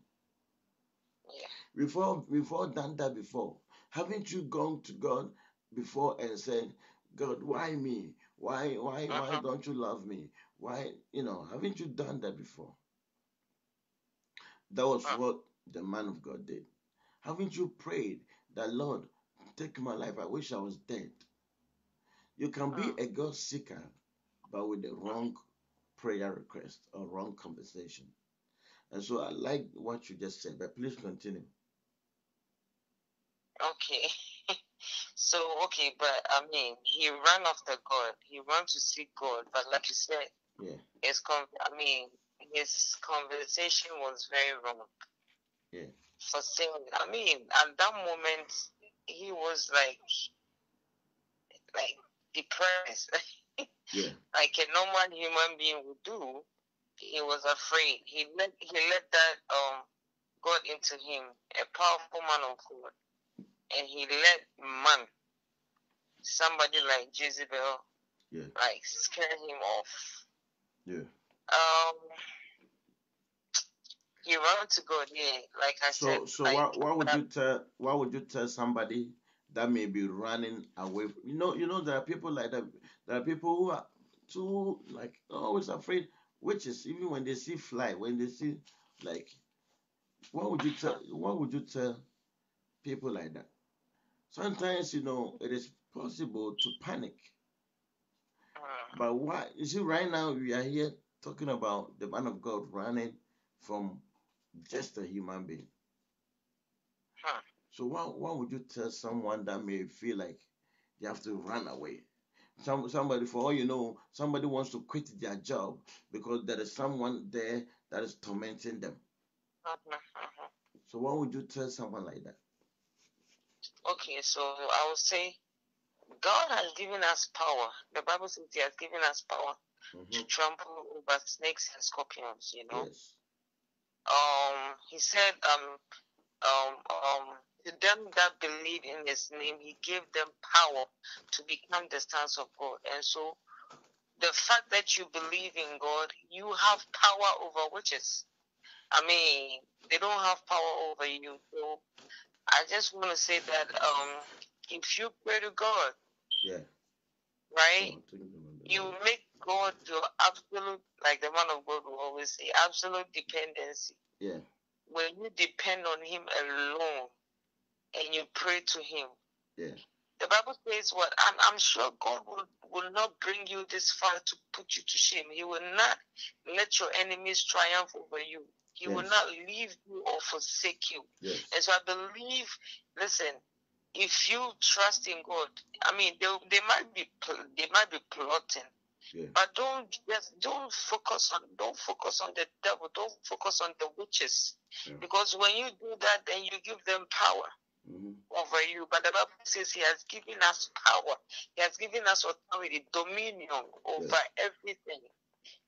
Speaker 3: Yeah.
Speaker 2: Before, before done that before, haven't you gone to God before and said, God, why me? Why, why, uh-huh. why don't you love me? Why, you know, haven't you done that before? That was uh-huh. what the man of God did. Haven't you prayed that Lord, take my life? I wish I was dead. You can be uh-huh. a God seeker, but with the wrong prayer request or wrong conversation. And so I like what you just said, but please continue.
Speaker 3: Okay. so, okay, but I mean, he ran after God. He ran to seek God, but like you said,
Speaker 2: yeah.
Speaker 3: his con- I mean, his conversation was very wrong.
Speaker 2: Yeah.
Speaker 3: For saying, I mean, at that moment, he was like, like depressed.
Speaker 2: yeah.
Speaker 3: like a normal human being would do, he was afraid. He let he let that um God into him, a powerful man of God, and he let man, somebody like Jezebel,
Speaker 2: Yeah.
Speaker 3: like scare him off.
Speaker 2: Yeah.
Speaker 3: Um, he want to go Yeah, like I
Speaker 2: So
Speaker 3: said.
Speaker 2: so
Speaker 3: like,
Speaker 2: what what would you tell what would you tell somebody that may be running away? You know you know there are people like that. There are people who are too like always afraid witches. Even when they see fly, when they see like, what would you tell? What would you tell people like that? Sometimes you know it is possible to panic.
Speaker 3: Mm,
Speaker 2: But why? You see, right now we are here talking about the man of God running from just a human being.
Speaker 3: Hmm.
Speaker 2: So why, what would you tell someone that may feel like they have to run away? Some somebody, for all you know, somebody wants to quit their job because there is someone there that is tormenting them. So why would you tell someone like that?
Speaker 3: Okay, so I would say God has given us power. The Bible says He has given us power to
Speaker 2: Mhm.
Speaker 3: trample over snakes and scorpions. You know.
Speaker 2: Yes.
Speaker 3: Um, He said, um, um, um, to them that believe in His name, He gave them power to become the sons of God. And so, the fact that you believe in God, you have power over witches. I mean, they don't have power over you. So, I just want to say that um, if you pray to God,
Speaker 2: Yeah.
Speaker 3: right?
Speaker 2: Oh, thank you, Lord.
Speaker 3: you make God your absolute, like the man of God will always say, absolute dependency.
Speaker 2: Yeah.
Speaker 3: When you depend on Him alone and you pray to Him,
Speaker 2: Yeah.
Speaker 3: the Bible says what? I'm, I'm sure God will, will not bring you this far to put you to shame. He will not let your enemies triumph over you. He will not leave you or forsake you.
Speaker 2: Yes.
Speaker 3: And so I believe, listen, if you trust in God, I mean, they, they might be they might be plotting,
Speaker 2: Yeah.
Speaker 3: but don't just don't focus on don't focus on the devil, don't focus on the witches,
Speaker 2: Yeah.
Speaker 3: because when you do that, then you give them power
Speaker 2: hmm
Speaker 3: over you. But the Bible says He has given us power, He has given us authority, dominion over everything.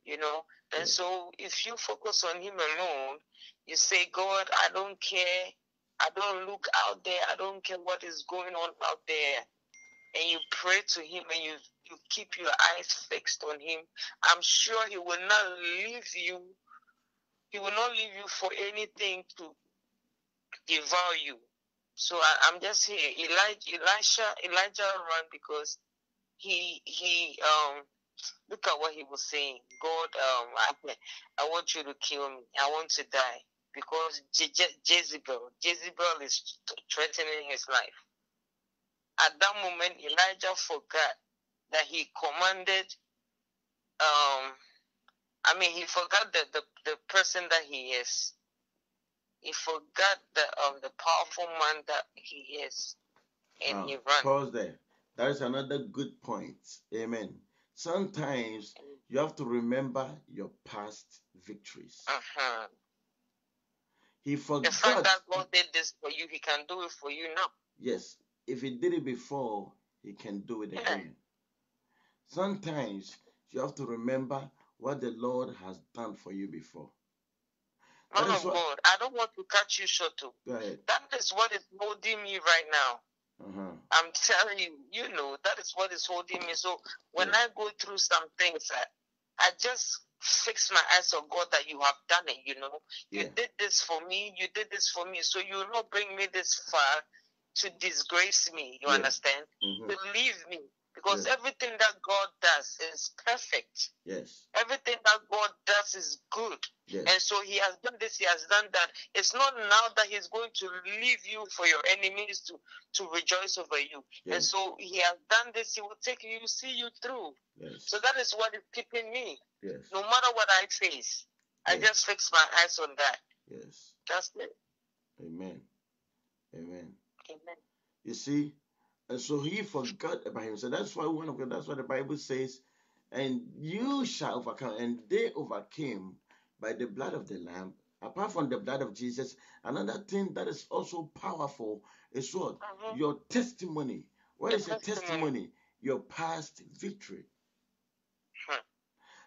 Speaker 3: You know, and
Speaker 2: Yeah.
Speaker 3: so if you focus on Him alone, you say, God, I don't care. I don't look out there. I don't care what is going on out there. And you pray to Him and you, you keep your eyes fixed on Him. I'm sure He will not leave you. He will not leave you for anything to devour you. So I, I'm just here. Elijah, Elisha, Elijah ran because he he um look at what he was saying. God, um, I, I want you to kill me. I want to die because Je- Je- Jezebel, Jezebel is t- threatening his life. At that moment, Elijah forgot that he commanded. Um, I mean, he forgot the the, the person that he is. He forgot the um the powerful man that he is, and
Speaker 2: Now,
Speaker 3: he ran.
Speaker 2: pause there. That is another good point. Amen. Sometimes you have to remember your past victories.
Speaker 3: Uh-huh.
Speaker 2: He forgot.
Speaker 3: The fact that God did this for you, He can do it for you now.
Speaker 2: Yes, if he did it before, he can do it again. Sometimes you have to remember what the Lord has done for you before. That what.
Speaker 3: God, I don't want to cut you short. Too.
Speaker 2: Go ahead.
Speaker 3: That is what is holding me right now.
Speaker 2: Uh-huh.
Speaker 3: I'm telling you, you know, that is what is holding me. So when
Speaker 2: Yeah.
Speaker 3: I go through some things, I, I just fix my eyes on God that you have done it. You know, you did this for me. You did this for me. So you will not bring me this far to disgrace me. You
Speaker 2: Yeah.
Speaker 3: understand?
Speaker 2: hmm
Speaker 3: To leave me. Because
Speaker 2: Yeah.
Speaker 3: everything that God does is perfect.
Speaker 2: Yes.
Speaker 3: Everything that God does is good.
Speaker 2: Yes.
Speaker 3: And so he has done this, he has done that. It's not now that he's going to leave you for your enemies to, to rejoice over you.
Speaker 2: Yes.
Speaker 3: And so he has done this, he will take you, see you through.
Speaker 2: Yes.
Speaker 3: So that is what is keeping me.
Speaker 2: Yes.
Speaker 3: No matter what I face, I just fix my eyes on that.
Speaker 2: Yes.
Speaker 3: That's it.
Speaker 2: Amen. Amen.
Speaker 3: Amen.
Speaker 2: You see, and so he forgot about himself. That's why one of the, that's what the Bible says, and you shall overcome, and they overcame by the blood of the Lamb. Apart from the blood of Jesus, another thing that is also powerful is what
Speaker 3: Mhm.
Speaker 2: your testimony. What
Speaker 3: Your testimony.
Speaker 2: Your past victory.
Speaker 3: Hmm.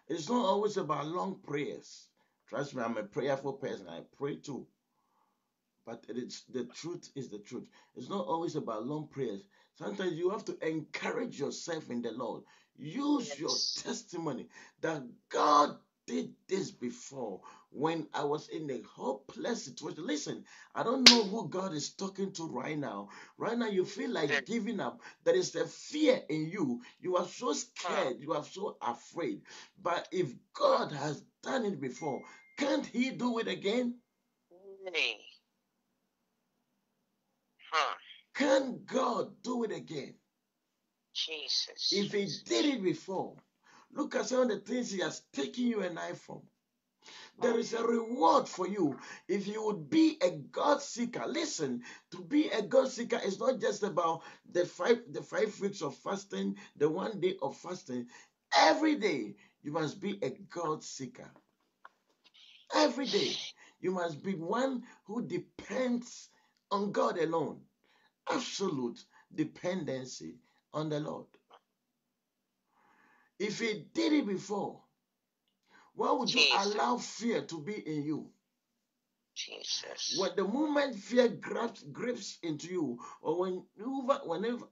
Speaker 2: It's not always about long prayers. Trust me, I'm a prayerful person. I pray too. But it is the truth is the truth. It's not always about long prayers. Sometimes you have to encourage yourself in the Lord. Use your testimony that God did this before when I was in a hopeless situation. Listen, I don't know who God is talking to right now. Right now, you feel like giving up. There is a fear in you. You are so scared. You are so afraid. But if God has done it before, can't He do it again?
Speaker 3: Hey. Huh.
Speaker 2: Can God do it again?
Speaker 3: Jesus.
Speaker 2: If He did it before, look at some of the things He has taken you and I from. There is a reward for you if you would be a God seeker. Listen, to be a God seeker is not just about the five the five weeks of fasting, the one day of fasting. Every day you must be a God seeker. Every day you must be one who depends on God alone. Absolute dependency on the Lord. If He did it before, why would you
Speaker 3: Jesus.
Speaker 2: allow fear to be in you?
Speaker 3: Jesus.
Speaker 2: When the moment fear grabs grips into you, or whenever whenever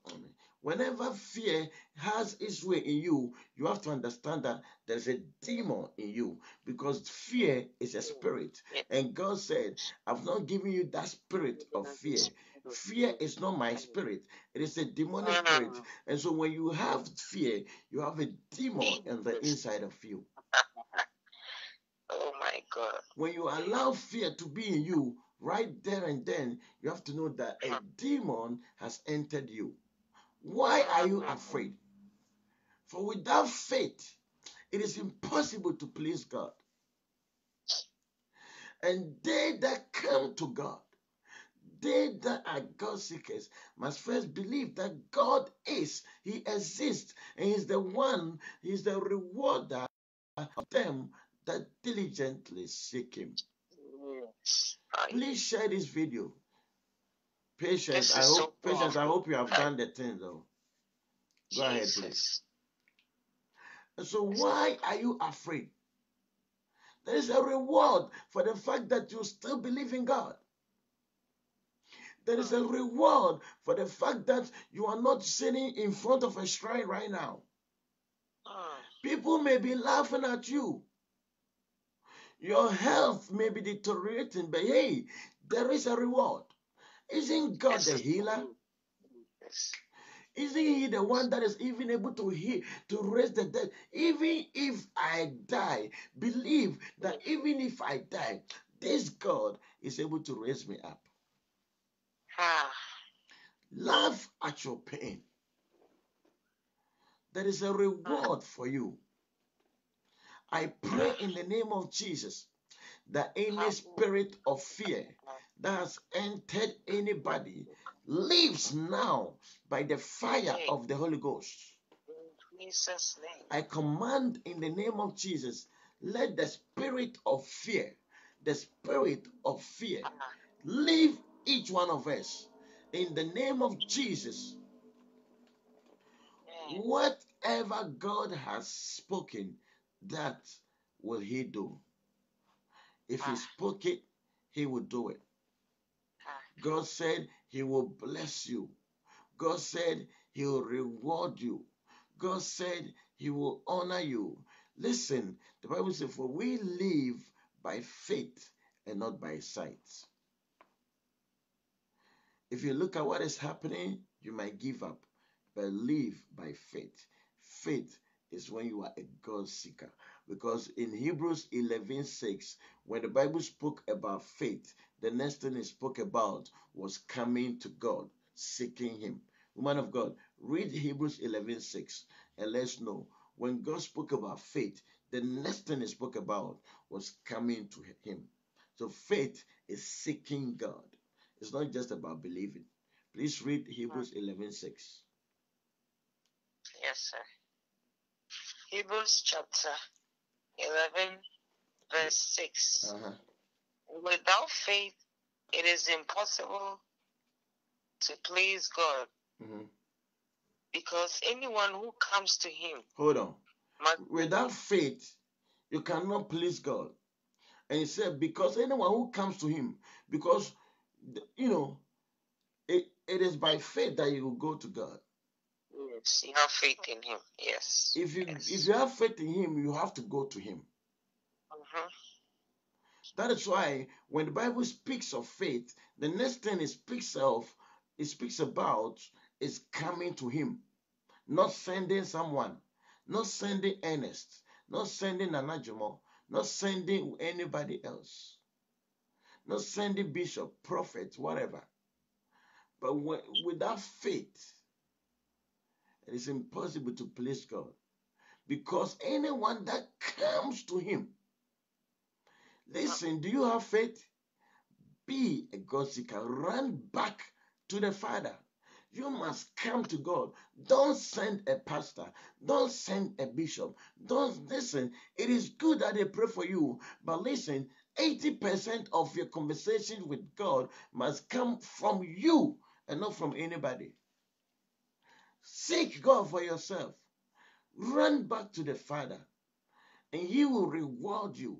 Speaker 2: whenever fear has its way in you, you have to understand that there's a demon in you because fear is a spirit. And God said, I've not given you that spirit of fear. Fear is not my spirit, it is a demonic spirit. And so when you have fear, you have a demon in the inside of you.
Speaker 3: Oh my God.
Speaker 2: When you allow fear to be in you, right there and then, you have to know that a demon has entered you. Why are you afraid? For without faith, it is impossible to please God. And they that come to God, they that are God seekers, must first believe that God is, He exists, and He's the one, He's the rewarder of them that diligently seek Him. Please share this video. Patience, I
Speaker 3: is so
Speaker 2: hope, patience, I hope you have done the thing though. Go ahead, please. So why are you afraid? There is a reward for the fact that you still believe in God. There is a reward for the fact that you are not sitting in front of a shrine right now.
Speaker 3: Mm.
Speaker 2: People may be laughing at you. Your health may be deteriorating, but hey, there is a reward. Isn't God the healer? Isn't he the one that is even able to heal, to raise the dead? Even if I die, believe that even if I die, this God is able to raise me up.
Speaker 3: Ah.
Speaker 2: Laugh at your pain. There is a reward for you. I pray in the name of Jesus that any spirit of fear that has entered anybody lives now by the fire of the Holy Ghost.
Speaker 3: In Jesus' name.
Speaker 2: I command in the name of Jesus, let the spirit of fear, the spirit of fear,
Speaker 3: Ah.
Speaker 2: leave each one of us. In the name of Jesus, whatever God has spoken, that will He do. If He
Speaker 3: Ah.
Speaker 2: spoke it, He will do it.
Speaker 3: Ah.
Speaker 2: God said He will bless you. God said He will reward you. God said He will honor you. Listen, the Bible says, For we live by faith and not by sight. If you look at what is happening, you might give up, but live by faith. Faith is when you are a God seeker. Because in Hebrews 11 6, when the Bible spoke about faith, the next thing it spoke about was coming to God, seeking Him. Woman of God, read Hebrews 11 6 and let's know when God spoke about faith, the next thing He spoke about was coming to Him. So faith is seeking God. It's not just about believing. Please read Hebrews 11 6.
Speaker 3: Yes, sir. Hebrews chapter 11, verse 6.
Speaker 2: Uh-huh.
Speaker 3: Without faith, it is impossible to please God
Speaker 2: Mhm.
Speaker 3: because anyone who comes to Him
Speaker 2: Hold on. Without faith, you cannot please God. And he said, because anyone who comes to him, because you know, it, it is by faith that you will go to God.
Speaker 3: Yes. You have faith in him. Yes.
Speaker 2: If you
Speaker 3: yes.
Speaker 2: if you have faith in him, you have to go to him.
Speaker 3: Mhm.
Speaker 2: That is why when the Bible speaks of faith, the next thing it speaks of, it speaks about is coming to him, not sending someone, not sending Ernest, not sending Nanajumo, not sending anybody else, not sending bishop, prophet, whatever. But without faith, it is impossible to please God. Because anyone that comes to Him, listen, do you have faith? Be a God seeker. Run back to the Father. You must come to God. Don't send a pastor. Don't send a bishop. Don't listen. It is good that they pray for you, but listen, 80% of your conversation with God must come from you and not from anybody. Seek God for yourself. Run back to the Father, and He will reward you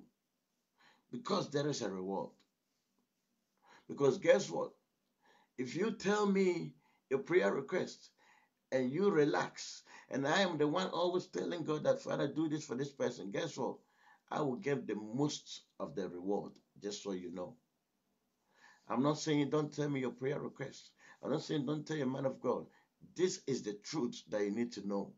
Speaker 2: because there is a reward. Because guess what? If you tell me your prayer request and you relax, and I am the one always telling God that, Father, do this for this person, guess what? I will get the most of the reward, just so you know. I'm not saying don't tell me your prayer request. I'm not saying don't tell your man of God. This is the truth that you need to know.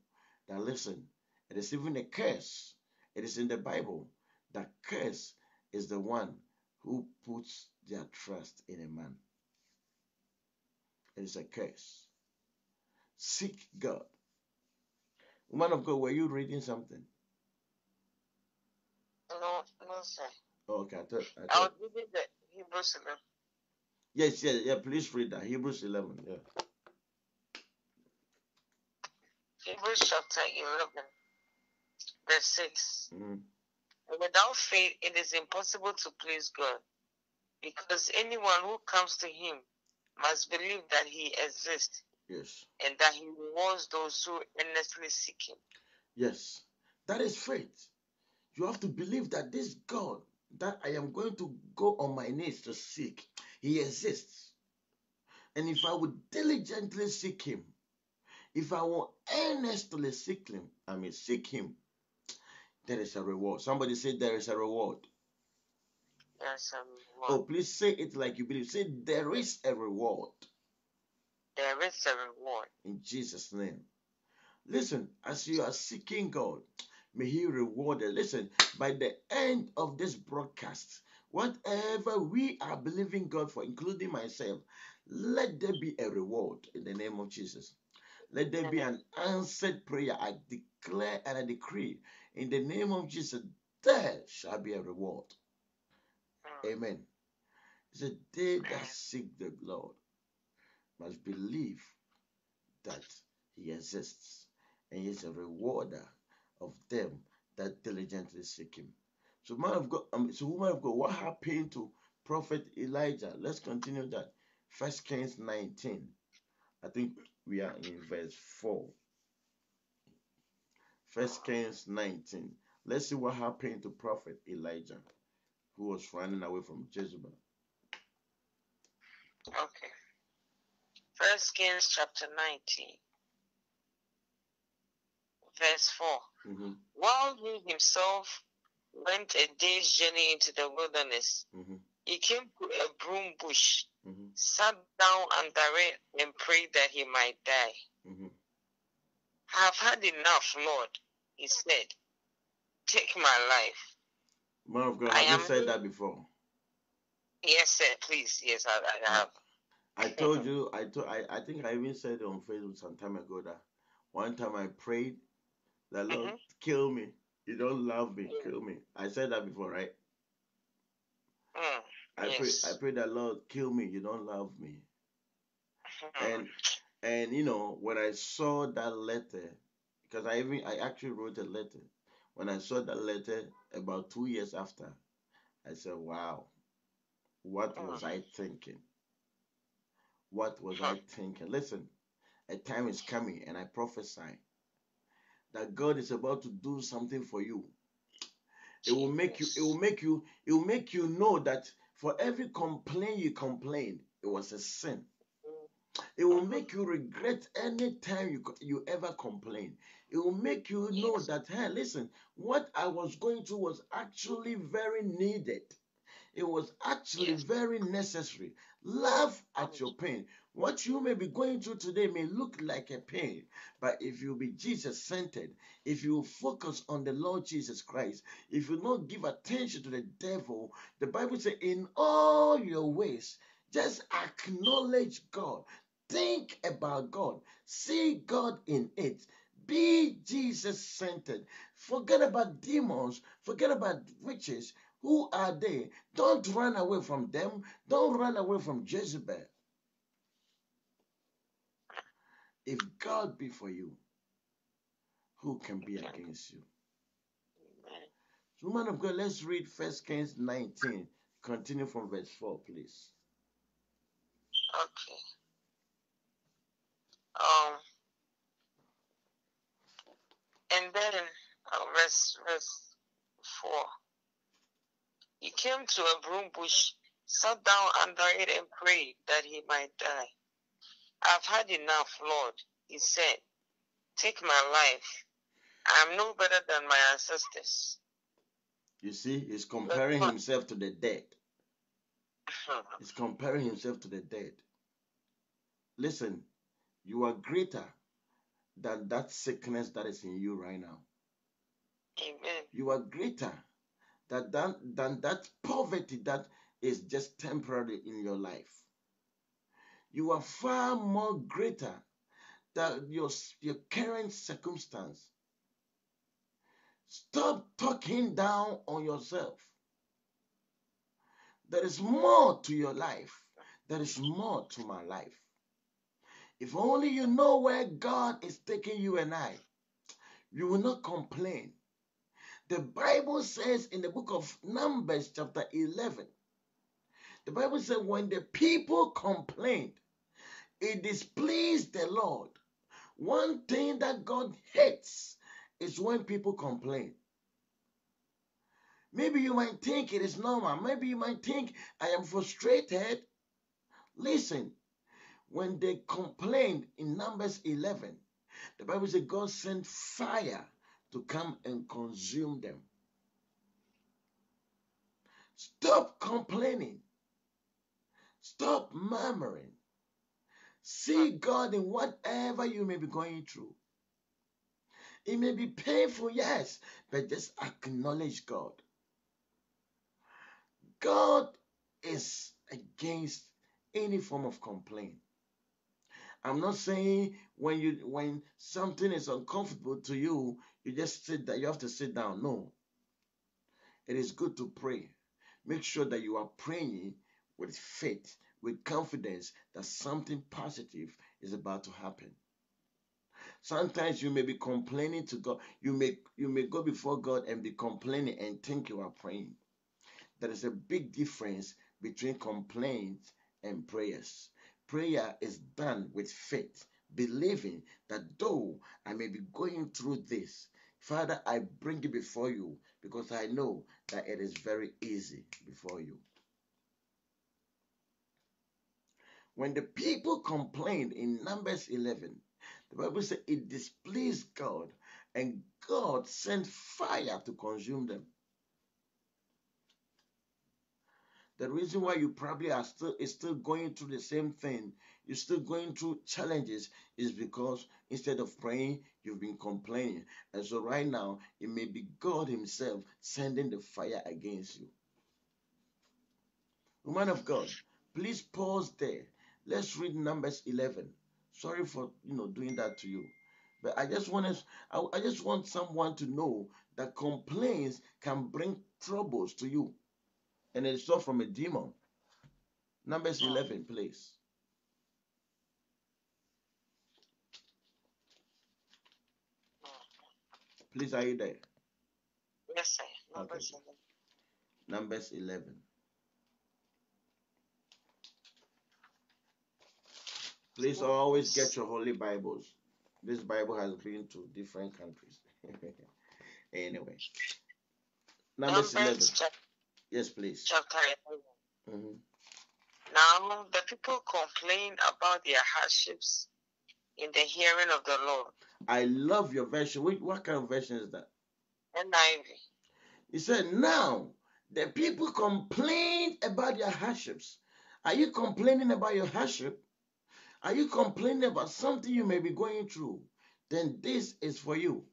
Speaker 2: That listen, it is even a curse. It is in the Bible. That curse is the one who puts their trust in a man. It is a curse. Seek God. Woman of God, were you reading something?
Speaker 3: No, no, sir.
Speaker 2: Oh, okay, I thought. I thought.
Speaker 3: was reading the Hebrews 11.
Speaker 2: Yes, yes, yeah. Please read that. Hebrews 11. Yeah.
Speaker 3: Hebrews chapter 11, verse 6.
Speaker 2: Mhm.
Speaker 3: Without faith, it is impossible to please God, because anyone who comes to Him must believe that He exists
Speaker 2: Yes.
Speaker 3: and that He rewards those who earnestly seek Him.
Speaker 2: Yes. That is faith. You have to believe that this God that I am going to go on my knees to seek, He exists. And if I would diligently seek Him, if I will earnestly seek Him, I mean seek Him, there is a reward. Somebody say there is a reward.
Speaker 3: Yes, um,
Speaker 2: Oh, please say it like you believe. Say there is a reward
Speaker 3: there is a reward.
Speaker 2: in Jesus' name. Listen, as you are seeking God, may He reward you. Listen, by the end of this broadcast, whatever we are believing God for, including myself, let there be a reward in the name of Jesus. Let there be an answered prayer. I declare and I decree in the name of Jesus, there shall be a reward.
Speaker 3: Mm.
Speaker 2: Amen. He said, They that seek the Lord must believe that He exists and He is a rewarder of them that diligently seek Him. So, man of God, um, so woman of God, what happened to Prophet Elijah? Let's continue that. First Kings 19. I think we are in verse 4. First Kings 19. Let's see what happened to Prophet Elijah, who was running away from Jezebel.
Speaker 3: Okay. First Kings chapter 19, verse 4.
Speaker 2: Hmm
Speaker 3: While he himself went a day's journey into the wilderness,
Speaker 2: hmm
Speaker 3: he came to a broom bush,
Speaker 2: hmm
Speaker 3: sat down under it, and prayed that he might die.
Speaker 2: hmm
Speaker 3: I have had enough, Lord, he said. Take my life.
Speaker 2: Man of God,
Speaker 3: I
Speaker 2: have you said that before?
Speaker 3: Yes, sir, please. Yes, I, I have.
Speaker 2: I told you, I told, I, I think I even said on Facebook some time ago that one time I prayed that Lord
Speaker 3: Mhm.
Speaker 2: kill me. You don't love me, kill me. I said that before, right?
Speaker 3: Mm,
Speaker 2: I
Speaker 3: Yes.
Speaker 2: pray, I pray that Lord kill me. You don't love me.
Speaker 3: mm,
Speaker 2: And and you know when I saw that letter, because I even I actually wrote a letter. When I saw that letter about two years after, I said, "Wow, what was I thinking? What was I thinking?" Listen, a time is coming, and I prophesy that God is about to do something for you. It will make you. It will make you. It will make you know that for every complaint you complained, it was a sin. It will make you regret any time you you ever complain. It will make you know that hey, listen, what I was going through was actually very needed. It was actually very necessary. Laugh at your pain. What you may be going through today may look like a pain, but if you be Jesus centered, if you focus on the Lord Jesus Christ, if you not give attention to the devil, the Bible says, in all your ways, just acknowledge God. Think about God. See God in it. Be Jesus centered. Forget about demons. Forget about witches. Who are they? Don't run away from them. Don't run away from Jezebel. If God be for you, who can be against you? So, of God, let's read First Kings 19. Continue from verse 4, please.
Speaker 3: Okay. Um, and then uh, verse verse four. He came to a broom bush, sat down under it, and prayed that he might die. I've had enough, Lord, he said. Take my life. I am no better than my ancestors.
Speaker 2: You see, he's comparing himself to the dead. He's comparing himself to the dead. Listen, you are greater than that sickness that is in you right now.
Speaker 3: Amen.
Speaker 2: You are greater than, than, than that poverty that is just temporary in your life. You are far more greater than your, your current circumstance. Stop talking down on yourself. There is more to your life. There is more to my life. If only you know where God is taking you and I, you will not complain. The Bible says in the book of Numbers, chapter 11, the Bible says, when the people complained, it displeased the Lord. One thing that God hates is when people complain. Maybe you might think it is normal. Maybe you might think I am frustrated. Listen, when they complained in Numbers 11, the Bible says God sent fire to come and consume them. Stop complaining. Stop murmuring. See God in whatever you may be going through. It may be painful, yes, but just acknowledge God. God is against any form of complaint. I'm not saying when you when something is uncomfortable to you, you just sit that you have to sit down. No. It is good to pray. Make sure that you are praying with faith, with confidence that something positive is about to happen. Sometimes you may be complaining to God. You may you may go before God and be complaining and think you are praying. There is a big difference between complaints and prayers. Prayer is done with faith, believing that though I may be going through this, Father, I bring it before you because I know that it is very easy before you. When the people complained in Numbers 11, the Bible said it displeased God and God sent fire to consume them. The reason why you probably are still is still going through the same thing, you're still going through challenges, is because instead of praying, you've been complaining. And so right now, it may be God Himself sending the fire against you. Woman of God, please pause there. Let's read Numbers 11. Sorry for you know doing that to you. But I just want us, I, I just want someone to know that complaints can bring troubles to you and it's not from a demon. Numbers 11, please. Please, are you there?
Speaker 3: Yes, sir.
Speaker 2: Okay.
Speaker 3: Number seven.
Speaker 2: Numbers 11. Please always get your holy Bibles. This Bible has been to different countries. anyway, Numbers 11.
Speaker 3: Numbers chap-
Speaker 2: Yes, please.
Speaker 3: chapter 11.
Speaker 2: Mhm.
Speaker 3: Now the people complain about their hardships in the hearing of the Lord.
Speaker 2: I love your version. What, what kind of version is that?
Speaker 3: NIV.
Speaker 2: He said, Now the people complain about their hardships. Are you complaining about your hardship? Are you complaining about something you may be going through? Then this is for you.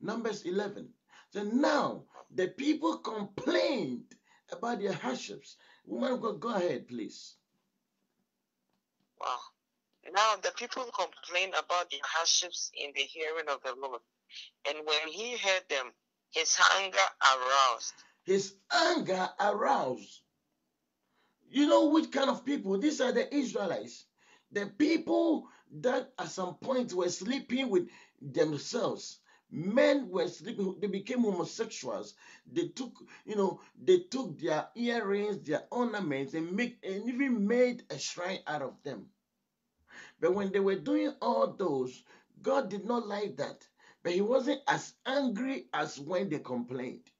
Speaker 2: Numbers 11. So now the people complained about their hardships. Woman of God, go ahead, please.
Speaker 3: Wow. Now the people complained about their hardships in the hearing of the Lord. And when he heard them, his anger aroused.
Speaker 2: His anger aroused. You know which kind of people? These are the Israelites. The people that at some point were sleeping with themselves. Men were sleeping, they became homosexuals. They took, you know, they took their earrings, their ornaments, and make and even made a shrine out of them. But when they were doing all those, God did not like that. But he wasn't as angry as when they complained.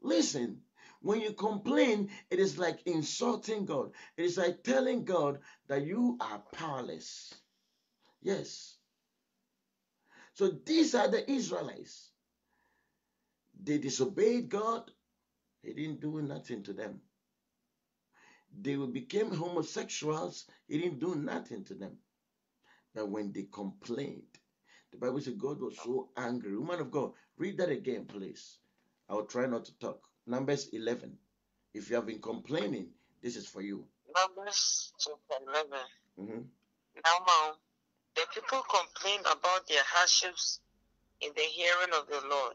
Speaker 2: Listen, when you complain, it is like insulting God. It is like telling God that you are powerless. Yes. So these are the Israelites. They disobeyed God. He didn't do nothing to them. They became homosexuals. He didn't do nothing to them. But when they complained, the Bible says God was so angry. Woman of God, read that again, please. I will try not to talk. Numbers 11. If you have been complaining, this is for you.
Speaker 3: Numbers chapter 11.
Speaker 2: Mm-hmm.
Speaker 3: Now, the people complained about their hardships in the hearing of the Lord.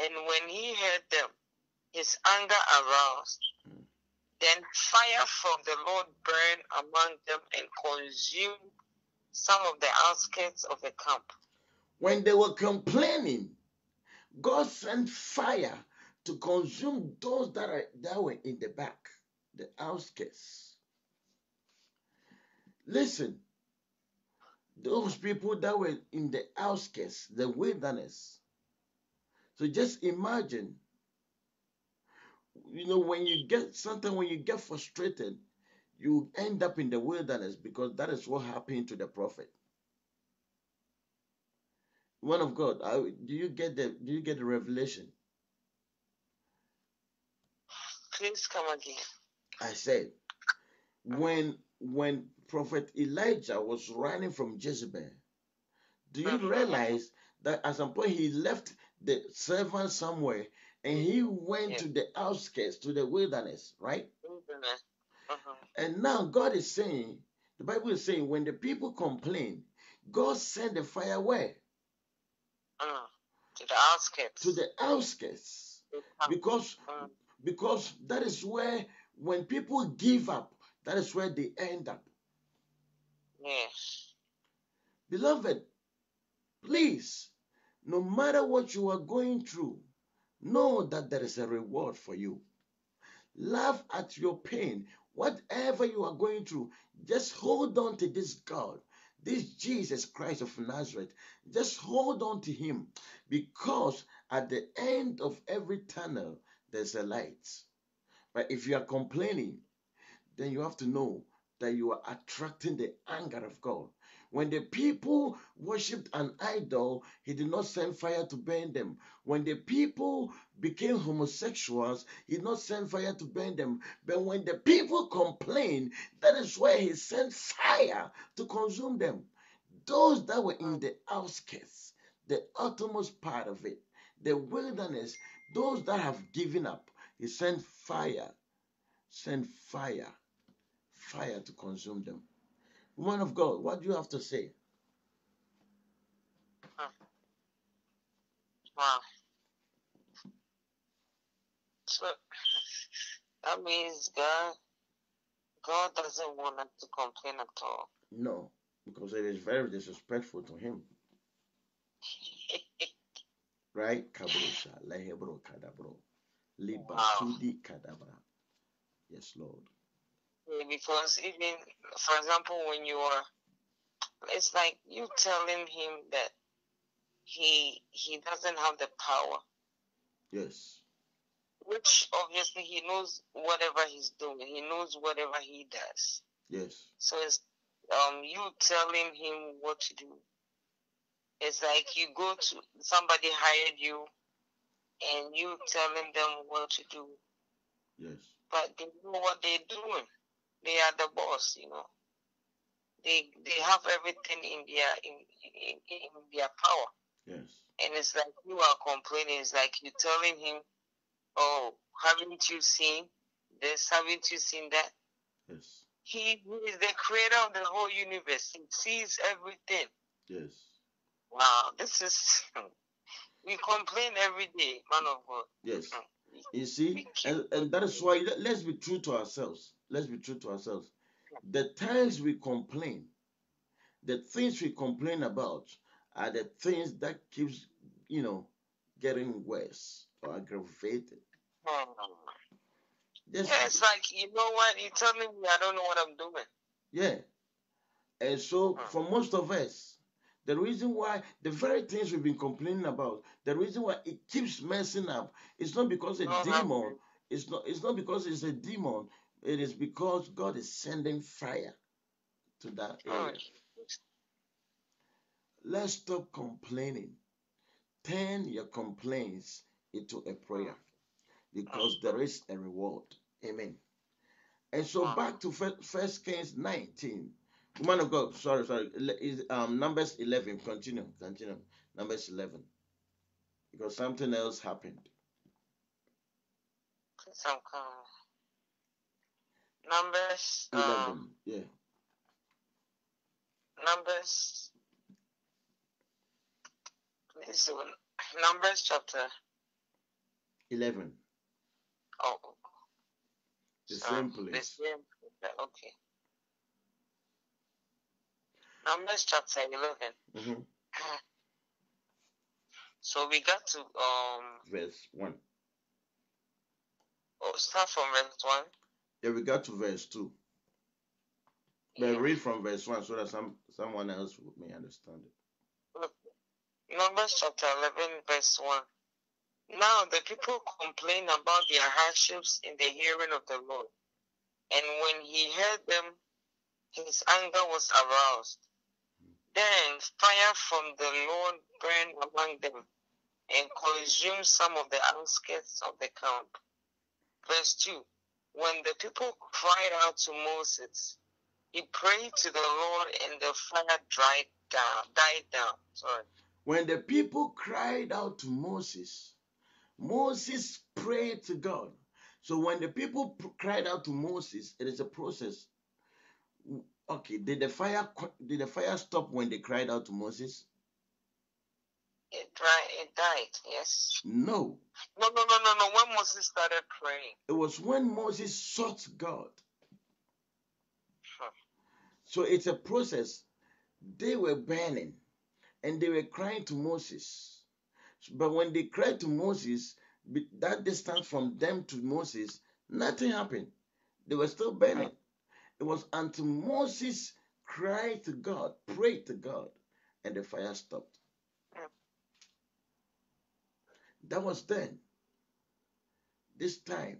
Speaker 3: And when he heard them, his anger aroused. Mm. Then fire from the Lord burned among them and consumed some of the outskirts of the camp.
Speaker 2: When they were complaining, God sent fire to consume those that are that were in the back, the outskirts. Listen, those people that were in the outskirts, the wilderness. So just imagine, you know, when you get something, when you get frustrated, you end up in the wilderness because that is what happened to the prophet. One of God, do you get the do you get the revelation?
Speaker 3: Please come again. I
Speaker 2: said, when when Prophet Elijah was running from Jezebel, do you uh-huh. realize that at some point he left the servant somewhere and he went yeah. to the outskirts, to the wilderness, right? Wilderness. Uh-huh. And now God is saying, the Bible is saying, when the people complain, God sent the fire where?
Speaker 3: Uh, to the outskirts.
Speaker 2: To the outskirts. Because uh, because that is where, when people give up, that is where they end up.
Speaker 3: Yes.
Speaker 2: Beloved, please, no matter what you are going through, know that there is a reward for you. Laugh at your pain. Whatever you are going through, just hold on to this God, this Jesus Christ of Nazareth. Just hold on to Him because at the end of every tunnel, there's a light. But if you are complaining, then you have to know that you are attracting the anger of God. When the people worshipped an idol, he did not send fire to burn them. When the people became homosexuals, he did not send fire to burn them. But when the people complained, that is where he sent fire to consume them. Those that were in the outskirts, the uttermost part of it, the wilderness, those that have given up, he sent fire, sent fire, fire to consume them. Woman of God, what do you have to say? Hmm.
Speaker 3: Wow. So that means God God doesn't want us to complain at all.
Speaker 2: No, because it is very disrespectful to him. right? Kabrosha, lehebro kadabro, libatudi kadabra. Yes, Lord.
Speaker 3: Because even, for example, when you are, it's like you telling him that he he doesn't have the power.
Speaker 2: Yes.
Speaker 3: which obviously he knows whatever he's doing. He knows whatever he does.
Speaker 2: Yes.
Speaker 3: So it's um you telling him what to do. It's like you go to somebody hired you and you telling them what to do.
Speaker 2: Yes.
Speaker 3: But they know what they're doing. They are the boss, you know. They they have everything in their in, in, in their power.
Speaker 2: Yes.
Speaker 3: And it's like you are complaining. It's like you're telling him, "Oh, haven't you seen this? Haven't you seen that?"
Speaker 2: Yes.
Speaker 3: He, he is the creator of the whole universe. He sees everything.
Speaker 2: Yes.
Speaker 3: Wow, this is. we complain every day, man of God.
Speaker 2: Yes. Mm. You see, and, and that is why let's be true to ourselves. Let's be true to ourselves. The times we complain, the things we complain about are the things that keeps, you know, getting worse or aggravated.
Speaker 3: Hmm.
Speaker 2: Just,
Speaker 3: Yeah, it's like you know what? You're telling me I don't know what I'm doing.
Speaker 2: yeah. And so
Speaker 3: Hmm.
Speaker 2: for most of us, the reason why the very things we've been complaining about, the reason why it keeps messing up, it's not because a
Speaker 3: Uh-huh.
Speaker 2: demon, it's not it's not because it's a demon, it is because God is sending fire to that area. Let's stop complaining. Turn your complaints into a prayer because there is a reward. Amen. And so back to First Kings 19. Woman of God, sorry, sorry. Is- Um, Numbers 11. Continue, continue. Numbers 11. Because something else happened.
Speaker 3: some numbers.
Speaker 2: 11.
Speaker 3: Um,
Speaker 2: Yeah.
Speaker 3: numbers. One. Numbers chapter.
Speaker 2: 11.
Speaker 3: Oh,
Speaker 2: The
Speaker 3: so
Speaker 2: same
Speaker 3: the
Speaker 2: place.
Speaker 3: same. Okay. Numbers chapter eleven.
Speaker 2: Mhm.
Speaker 3: So we got to um.
Speaker 2: Verse 1.
Speaker 3: Oh, start from verse one.
Speaker 2: Yeah, we got to verse 2. But
Speaker 3: Yeah.
Speaker 2: read from verse 1 so that some someone else may understand it.
Speaker 3: Numbers chapter 11, verse 1. Now the people complained about their hardships in the hearing of the Lord. And when he heard them, his anger was aroused. Then fire from the Lord burned among them and consumed some of the outskirts of the camp. Verse 2. When the people cried out to Moses, he prayed to the Lord and the fire dried down, died down. Sorry.
Speaker 2: When the people cried out to Moses, Moses prayed to God. So when the people cried out to Moses, it is a process. Okay, did the fire did the fire stop when they cried out to Moses?
Speaker 3: It died. It died. Yes.
Speaker 2: No.
Speaker 3: No, no, no, no, no. When Moses started praying,
Speaker 2: It was when Moses sought God. So it's a process. They were burning and they were crying to Moses. But when they cried to Moses, that distance from them to Moses, nothing happened. They were still burning. It was until Moses cried to God, prayed to God, and the fire stopped. That was then. This time,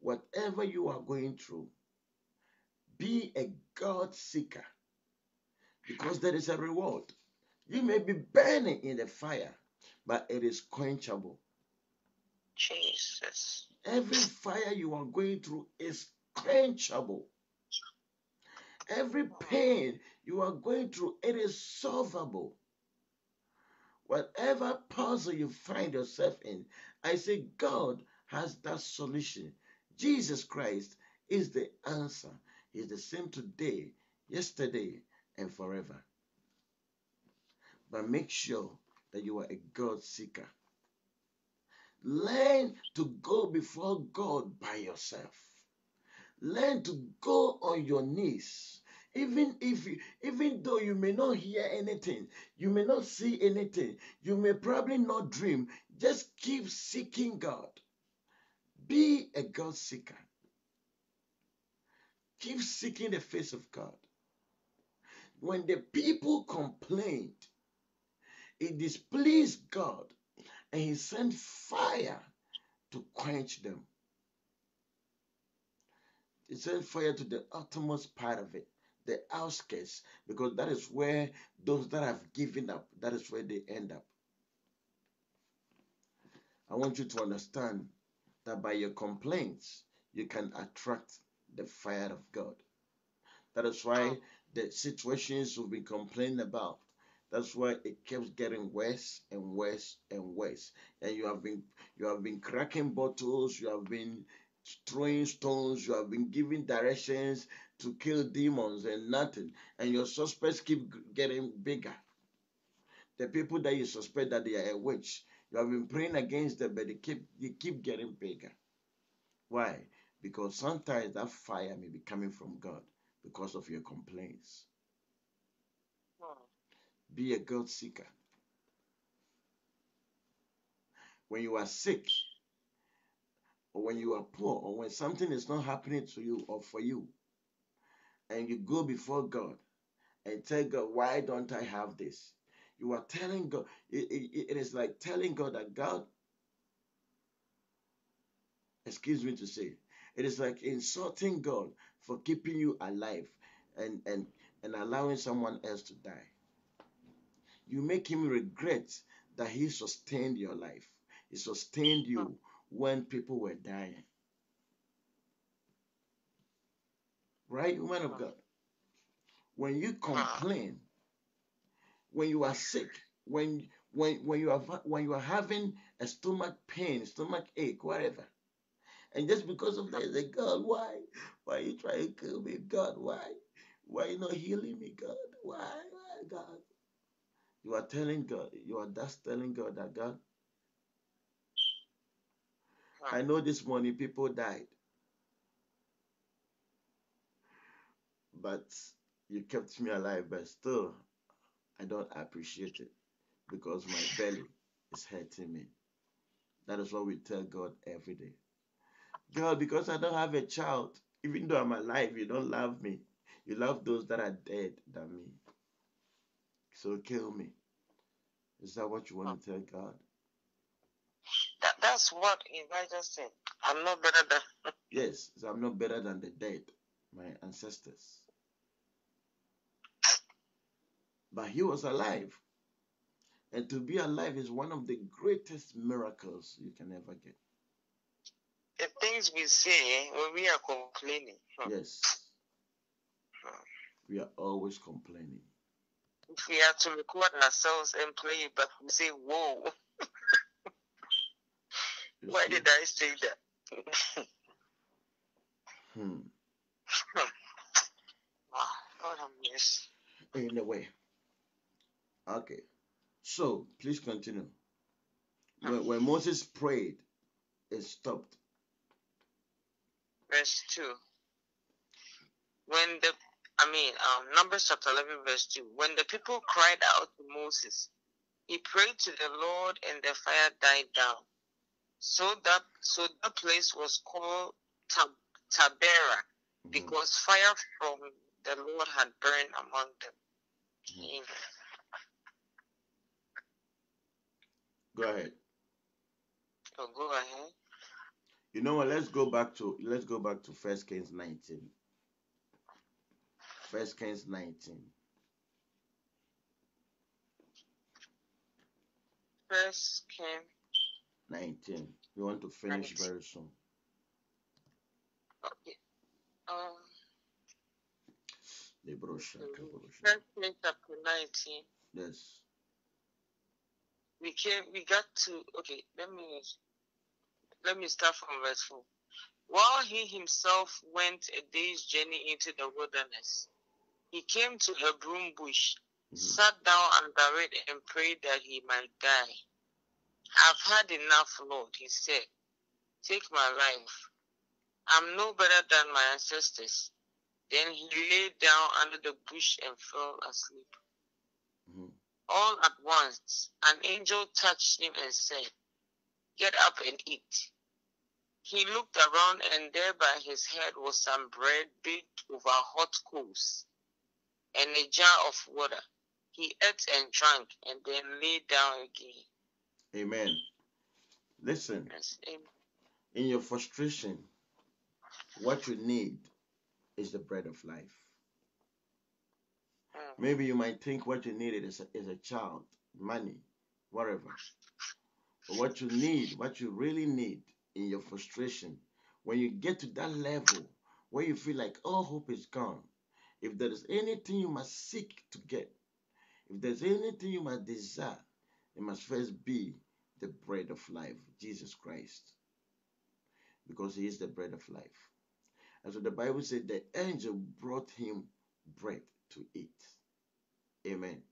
Speaker 2: whatever you are going through, be a God seeker because there is a reward. You may be burning in the fire, but it is quenchable.
Speaker 3: Jesus.
Speaker 2: Every fire you are going through is quenchable. Every pain you are going through, it is solvable. Whatever puzzle you find yourself in, I say God has that solution. Jesus Christ is the answer. He's the same today, yesterday, and forever. But make sure that you are a God seeker. Learn to go before God by yourself. Learn to go on your knees. Even if you, even though you may not hear anything, you may not see anything, you may probably not dream, just keep seeking God. Be a God seeker. Keep seeking the face of God. When the people complained, it displeased God and he sent fire to quench them. he sent fire to the uttermost part of it, the outskirts, because that is where those that have given up, that is where they end up. I want you to understand that by your complaints, you can attract the fire of God. That is why oh. the situations we've been complaining about, that's why it keeps getting worse and worse and worse. And you have been you have been cracking bottles, you have been throwing stones, you have been giving directions to kill demons and nothing. And your suspects keep getting bigger. The people that you suspect that they are a witch, you have been praying against them, but they keep they keep getting bigger. Why? Because sometimes that fire may be coming from God because of your complaints. Hmm. Be a God seeker. When you are sick, or when you are poor, or when something is not happening to you or for you, and you go before God and tell God, Why don't I have this? You are telling God, it, it, it is like telling God that God, excuse me to say, it is like insulting God for keeping you alive and, and, and allowing someone else to die. You make him regret that he sustained your life. He sustained you when people were dying. Right, woman of God? When you complain, when you are sick, when when when you are when you are having a stomach pain, stomach ache, whatever, and just because of that, you say, God, why? Why are you trying to kill me? God, why? Why are you not healing me, God? Why? Why, God? You are telling God, you are just telling God that God, I know this morning people died. But you kept me alive, but still, I don't appreciate it because my belly is hurting me. That is what we tell God every day. God, because I don't have a child, even though I'm alive, you don't love me. You love those that are dead than me. So kill me. Is that what you want to tell God?
Speaker 3: That, that's what Elijah said. I'm not better than.
Speaker 2: yes, so I'm not better than the dead, my ancestors. But he was alive. And to be alive is one of the greatest miracles you can ever get.
Speaker 3: The things we say when we are complaining.
Speaker 2: Yes. We are always complaining.
Speaker 3: If we have to record ourselves and play it back, we say, Whoa. Why did I say that?
Speaker 2: hmm.
Speaker 3: wow, God have mercy.
Speaker 2: Anyway. Okay. So please continue. When, when Moses prayed, it stopped.
Speaker 3: Verse 2. When the I mean, um, Numbers chapter 11, verse 2. When the people cried out to Moses, he prayed to the Lord, and the fire died down. So that so that place was called Tab- Taberah, mm-hmm. because fire from the Lord had burned among them. Mm-hmm.
Speaker 2: Go ahead.
Speaker 3: Oh, go ahead.
Speaker 2: You know what? Let's go back to let's go back to First Kings 19. First Kings 19.
Speaker 3: First Kings
Speaker 2: 19. We want to finish 19. very soon.
Speaker 3: Okay. Um,
Speaker 2: the brochure.
Speaker 3: First Kings chapter 19.
Speaker 2: Yes.
Speaker 3: We came we got to okay, let me let me start from verse 4. While he himself went a day's journey into the wilderness, he came to a broom bush, mm-hmm. sat down under it, and prayed that he might die. I've had enough, Lord, he said. Take my life. I'm no better than my ancestors. Then he lay down under the bush and fell asleep. Mm-hmm. All at once, an angel touched him and said, Get up and eat. He looked around, and there by his head was some bread baked over hot coals and a jar of water. He ate and drank and then lay down again.
Speaker 2: Amen. Listen. In your frustration, what you need is the bread of life.
Speaker 3: Mm.
Speaker 2: Maybe you might think what you needed is a, is a child, money, whatever. But what you need, what you really need in your frustration, when you get to that level where you feel like all hope is gone, if there is anything you must seek to get, if there's anything you must desire, it must first be the bread of life, Jesus Christ. Because he is the bread of life. And so the Bible said the angel brought him bread to eat. Amen.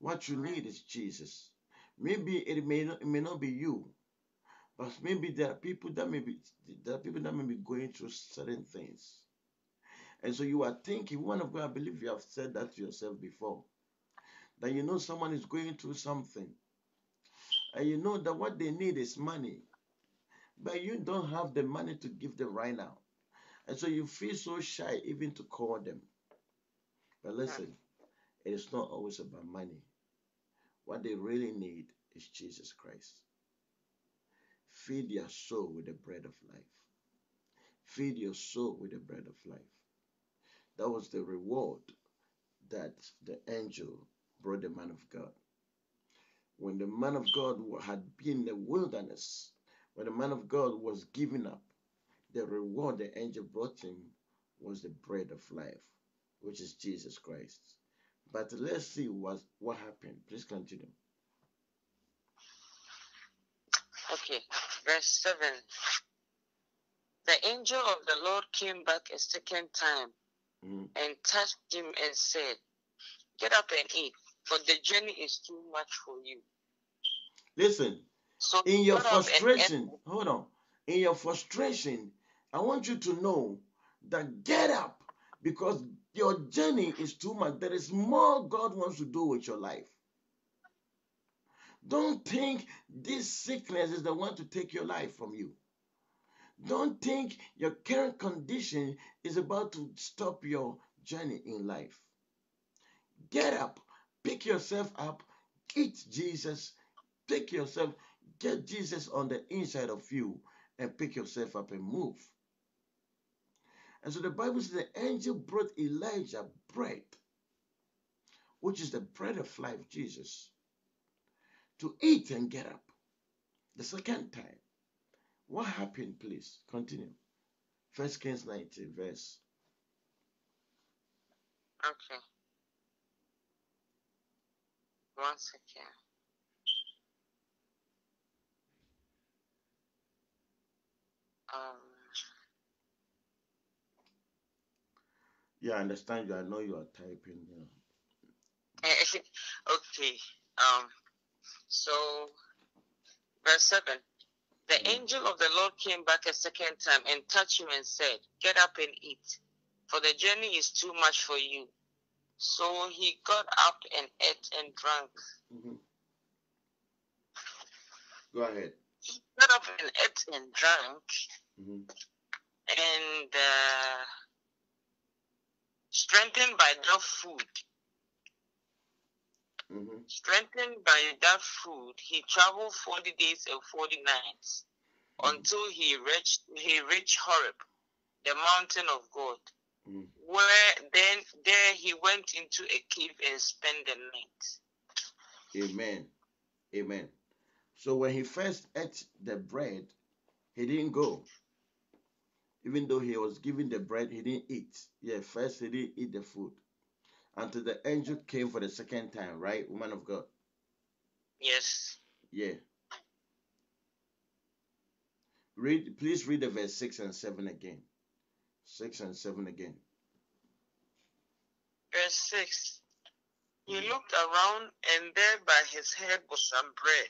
Speaker 2: What you need is Jesus. Maybe it may not, it may not be you, but maybe there are people that may be there are people that may be going through certain things. And so you are thinking, one of God, I believe you have said that to yourself before. That you know someone is going through something. And you know that what they need is money. But you don't have the money to give them right now. And so you feel so shy even to call them. But listen, it is not always about money. What they really need is Jesus Christ. Feed your soul with the bread of life. Feed your soul with the bread of life. That was the reward that the angel brought the man of God. When the man of God had been in the wilderness, when the man of God was giving up, the reward the angel brought him was the bread of life, which is Jesus Christ. But let's see what, what happened. Please continue.
Speaker 3: Okay, verse 7. The angel of the Lord came back a second time
Speaker 2: Mhm.
Speaker 3: and touched him and said, Get up and eat, for the journey is too much for you.
Speaker 2: Listen,
Speaker 3: So
Speaker 2: in your
Speaker 3: got up and
Speaker 2: frustration, hold on. In your frustration, I want you to know that get up because your journey is too much. There is more God wants to do with your life. Don't think this sickness is the one to take your life from you. Don't think your current condition is about to stop your journey in life. Get up, pick yourself up, eat Jesus, pick yourself, get Jesus on the inside of you, and pick yourself up and move. And so the Bible says the angel brought Elijah bread, which is the bread of life, Jesus, to eat and get up. The second time. What happened, please? Continue. First Kings 19, verse.
Speaker 3: Okay. One second. Um,
Speaker 2: Yeah, I understand you. I know you are typing. Yeah.
Speaker 3: okay. Um, so, verse 7. The
Speaker 2: Mhm.
Speaker 3: angel of the Lord came back a second time and touched him and said, Get up and eat, for the journey is too much for you. So he got up and ate and drank.
Speaker 2: Mhm. Go ahead.
Speaker 3: He got up and ate and drank,
Speaker 2: Mhm.
Speaker 3: and uh, strengthened by that food,
Speaker 2: Mhm.
Speaker 3: strengthened by that food, he traveled forty days and forty nights
Speaker 2: Mhm.
Speaker 3: until he reached he reached Horeb, the mountain of God.
Speaker 2: Mhm.
Speaker 3: Where then there he went into a cave and spent the night.
Speaker 2: Amen. Amen. So when he first ate the bread, he didn't go. Even though he was given the bread, he didn't eat. Yeah, first he didn't eat the food until the angel came for the second time, right, woman of God?
Speaker 3: Yes.
Speaker 2: Yeah. Read, please read the verse six and seven again. Six and seven again.
Speaker 3: Verse six. He looked around and there by his head was some bread,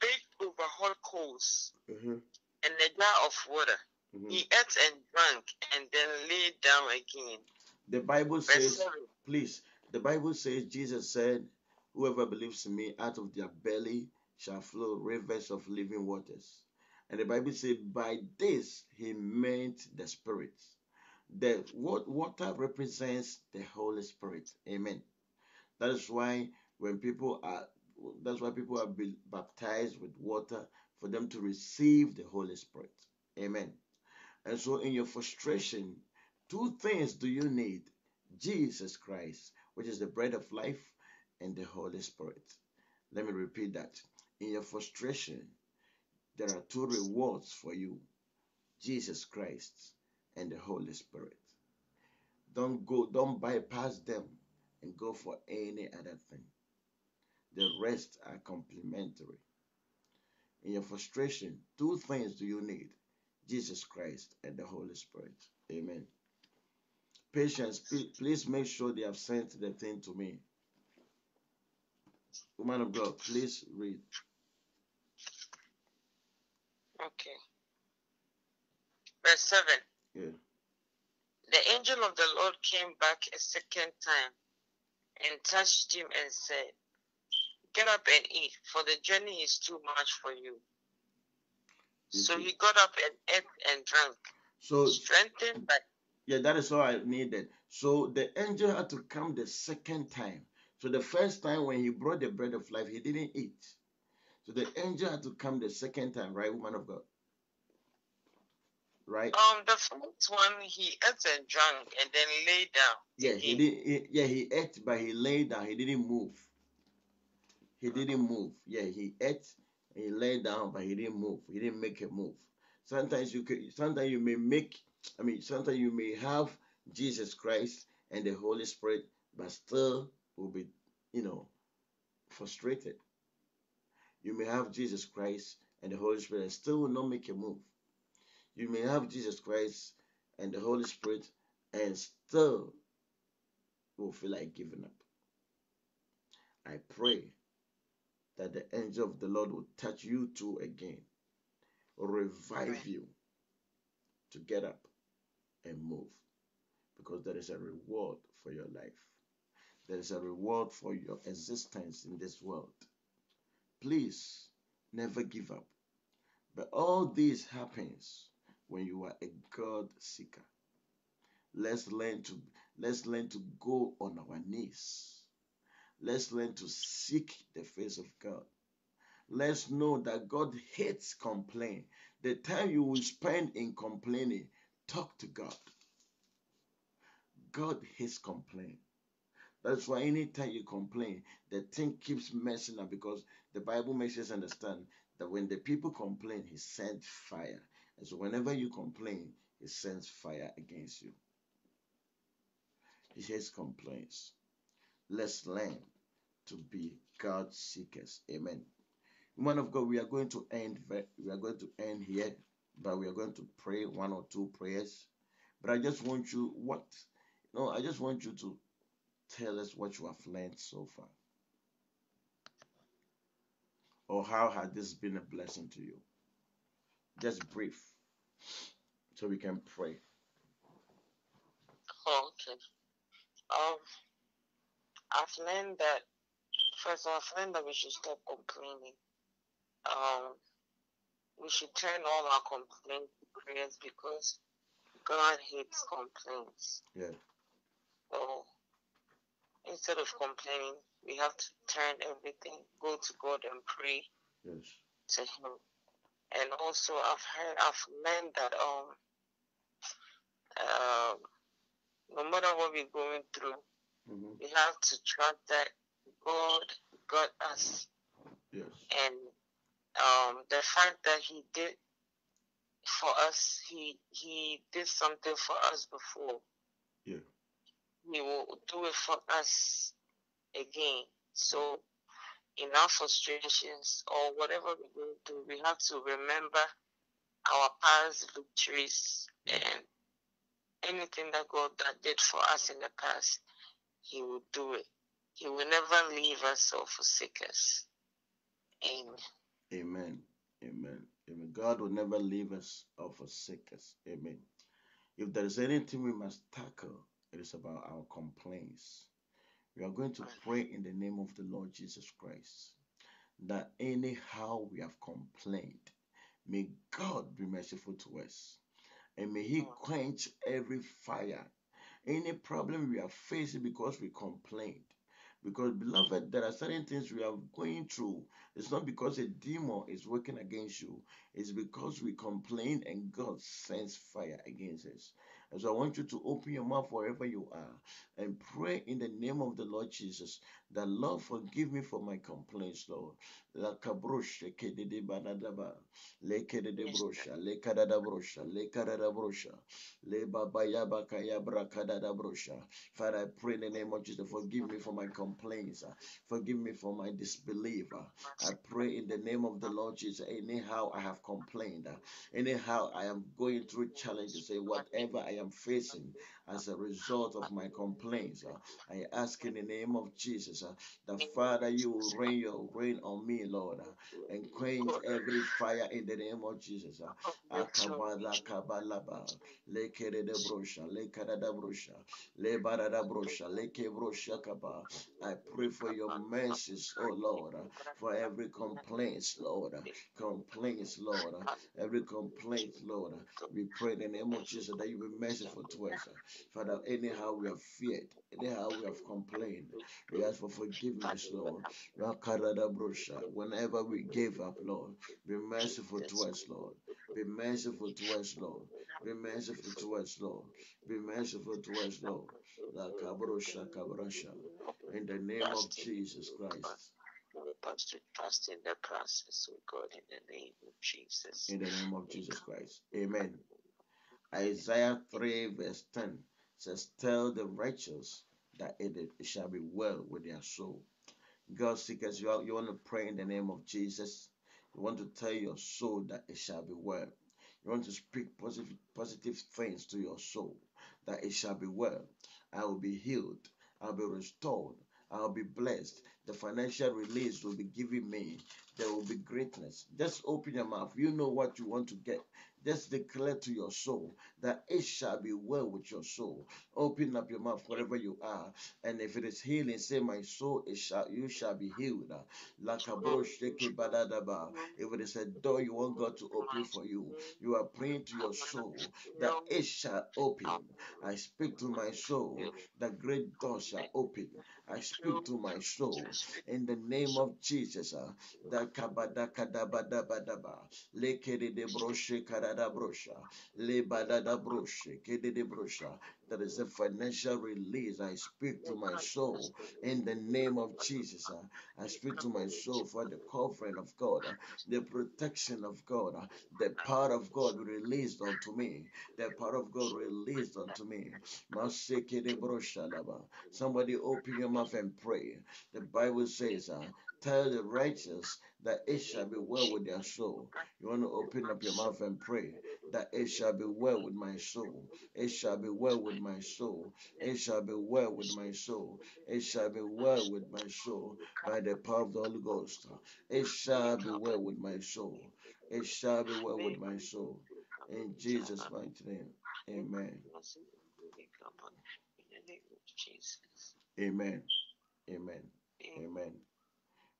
Speaker 3: baked over hot coals,
Speaker 2: Mhm.
Speaker 3: and a jar of water.
Speaker 2: Mhm.
Speaker 3: He ate and drank and then lay down again.
Speaker 2: The Bible
Speaker 3: Verse
Speaker 2: says,
Speaker 3: seven.
Speaker 2: please, the Bible says, Jesus said, Whoever believes in me, out of their belly shall flow rivers of living waters. And the Bible says, by this he meant the Spirit. The water represents the Holy Spirit. Amen. That is why when people are that's why people are baptized with water for them to receive the Holy Spirit. Amen. And so, in your frustration, two things do you need Jesus Christ, which is the bread of life, and the Holy Spirit. Let me repeat that. In your frustration, there are two rewards for you Jesus Christ and the Holy Spirit. Don't go, don't bypass them and go for any other thing. The rest are complementary. In your frustration, two things do you need Jesus Christ and the Holy Spirit. Amen. Patience, please make sure they have sent the thing to me. Woman of God, please read.
Speaker 3: Okay. Verse 7.
Speaker 2: Yeah.
Speaker 3: The angel of the Lord came back a second time and touched him and said, Get up and eat, for the journey is too much for you. So he got up and ate and drank.
Speaker 2: So
Speaker 3: strengthened by
Speaker 2: yeah, that is all I needed. So the angel had to come the second time. So the first time when he brought the bread of life, he didn't eat. So the angel had to come the second time, right, woman of God? Right?
Speaker 3: Um, the first one he ate and drank and then lay down.
Speaker 2: Yeah, he did. He, yeah, he ate, but he lay down. He didn't move. He didn't move. Yeah, he ate, he lay down, but he didn't move. He didn't make a move. Sometimes you could. Sometimes you may make. I mean, sometimes you may have Jesus Christ and the Holy Spirit, but still will be, you know, frustrated. You may have Jesus Christ and the Holy Spirit and still will not make a move. You may have Jesus Christ and the Holy Spirit and still will feel like giving up. I pray that the angel of the Lord will touch you too again, revive you to get up and move because there is a reward for your life. There is a reward for your existence in this world. Please never give up. But all this happens when you are a God seeker. Let's learn to let's learn to go on our knees. Let's learn to seek the face of God. Let's know that God hates complaint. The time you will spend in complaining, talk to God. God hates complaint. That's why anytime you complain, the thing keeps messing up because the Bible makes us understand that when the people complain, He sends fire. And so whenever you complain, He sends fire against you. He hates complaints. Let's learn to be God seekers. Amen. One of God, we are going to end. We are going to end here, but we are going to pray one or two prayers. But I just want you what no, I just want you to tell us what you have learned so far. Or how has this been a blessing to you? Just brief. So we can pray.
Speaker 3: Oh, okay. Um I've learned that first I've learned that we should stop complaining. Um we should turn all our complaints prayers because God hates complaints.
Speaker 2: Yeah.
Speaker 3: So instead of complaining, we have to turn everything, go to God and pray
Speaker 2: yes.
Speaker 3: to Him. And also, I've heard, I've learned that um, uh, no matter what we're going through,
Speaker 2: mm-hmm.
Speaker 3: we have to trust that God got us.
Speaker 2: Yes.
Speaker 3: And um, the fact that He did for us, He He did something for us before.
Speaker 2: Yeah.
Speaker 3: He will do it for us again. So, in our frustrations or whatever we're going through, we have to remember our past victories and anything that God that did for us in the past, He will do it. He will never leave us or forsake us. Amen.
Speaker 2: Amen. Amen. Amen. God will never leave us or forsake us. Amen. If there is anything we must tackle, it is about our complaints. We are going to pray in the name of the Lord Jesus Christ that anyhow we have complained, may God be merciful to us and may He quench every fire. Any problem we are facing because we complained, Because, beloved, there are certain things we are going through. It's not because a demon is working against you, it's because we complain and God sends fire against us. And so I want you to open your mouth wherever you are and pray in the name of the Lord Jesus that Lord forgive me for my complaints, Lord. La kabrosha kedede banadaba le kedede brosha le kadada brosha le kadada brosha le baba yaba kaya brakadada brosha. Father, I pray in the name of Jesus, forgive me for my complaints, forgive me for my disbelief. I pray in the name of the Lord Jesus. Anyhow, I have complained, anyhow, I am going through challenges, whatever I am facing as a result of my complaints. Uh, I ask in the name of Jesus uh, that Father, you will rain your rain on me, Lord, uh, and quench every fire in the name of Jesus. Akabala kabalaba, lekere de brosha, da brosha, lebara da brosha, leke brosha kaba. I pray for your mercies, oh Lord, for every complaint, Lord, complaints, Lord, every complaint, Lord. We pray in the name of Jesus that you be merciful to us. Father, anyhow we have feared, anyhow we have complained, we ask for forgiveness, Lord. Whenever we gave up, Lord, be merciful to us, Lord. Be merciful to us, Lord. Be merciful to us, Lord. Be merciful to us, Lord. In the name of Jesus Christ.
Speaker 3: Help us to trust in the process, of God, in the name of Jesus.
Speaker 2: In the name of Jesus Christ. Amen. Isaiah 3, verse 10 says, Tell the righteous that it, shall be well with their soul. God seekers, you, you want to pray in the name of Jesus. You want to tell your soul that it shall be well. You want to speak positive, positive things to your soul that it shall be well. I will be healed. I'll be restored. I'll be blessed. The financial release will be given me. There will be greatness. Just open your mouth. You know what you want to get. Just declare to your soul that it shall be well with your soul. Open up your mouth wherever you are. And if it is healing, say, My soul, it shall you shall be healed. If it is a door you want God to open for you, you are praying to your soul that it shall open. I speak to my soul that great door shall open. I speak to my soul in the name of Jesus. Uh, Kabadakadabadabadaba. Lekere de karada. Kede de. There is a financial release. I speak to my soul in the name of Jesus. I speak to my soul for the covering of God, the protection of God, the power of God released unto me. The power of God released unto me. Somebody open your mouth and pray. The Bible says, uh, Tell the righteous that it shall be well with their soul. You want to open up your mouth and pray that it shall be well with my soul. It shall be well with my soul. It shall be well with my soul. It shall be well with my soul by the power of the Holy Ghost. It shall be well with my soul. It shall be well with my soul. In Jesus' mighty name. Amen. Amen. Amen. Amen.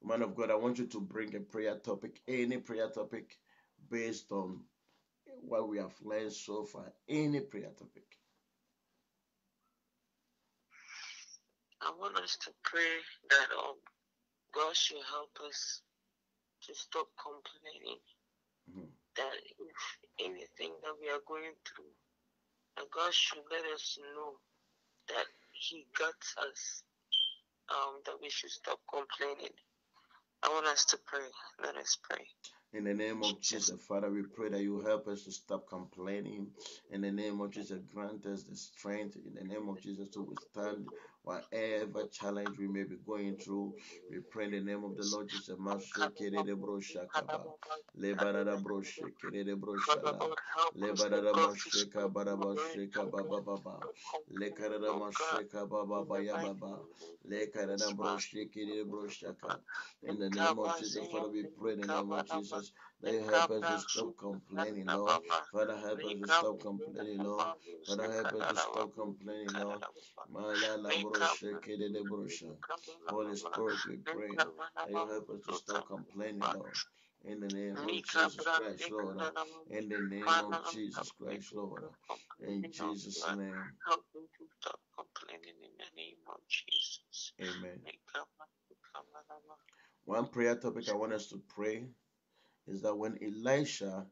Speaker 2: Man of God, I want you to bring a prayer topic, any prayer topic based on what we have learned so far. Any prayer topic.
Speaker 3: I want us to pray that um, God should help us to stop complaining. Mm-hmm. That if anything that we are going through, that God should let us know that He got us, um, that we should stop complaining. I want us to pray. Let us pray.
Speaker 2: In the name of Jesus, Father, we pray that you help us to stop complaining. In the name of Jesus, grant us the strength. In the name of Jesus, to withstand whatever challenge we may be going through. We pray in the name of the Lord Jesus. Masu kerede brosha kaba. Lebarada broshe kerede brosha la. Lebarada masheka baraba sheka baba baba. Lekarada masheka baba baya baba. Lekarada broshe kerede brosha ka. In the name of Jesus, Father, we pray in the name of Jesus. You help us to stop complaining, Lord. Father, help us to stop complaining, Lord. Father, help us to stop complaining, Lord. Holy Spirit, we pray that you help us to stop complaining, Lord. In the name of Jesus Christ, Lord. In the name of Jesus Christ, Lord. In Jesus' name.
Speaker 3: happening in the name of Jesus.
Speaker 2: Amen. One prayer topic I want us to pray is that when Elisha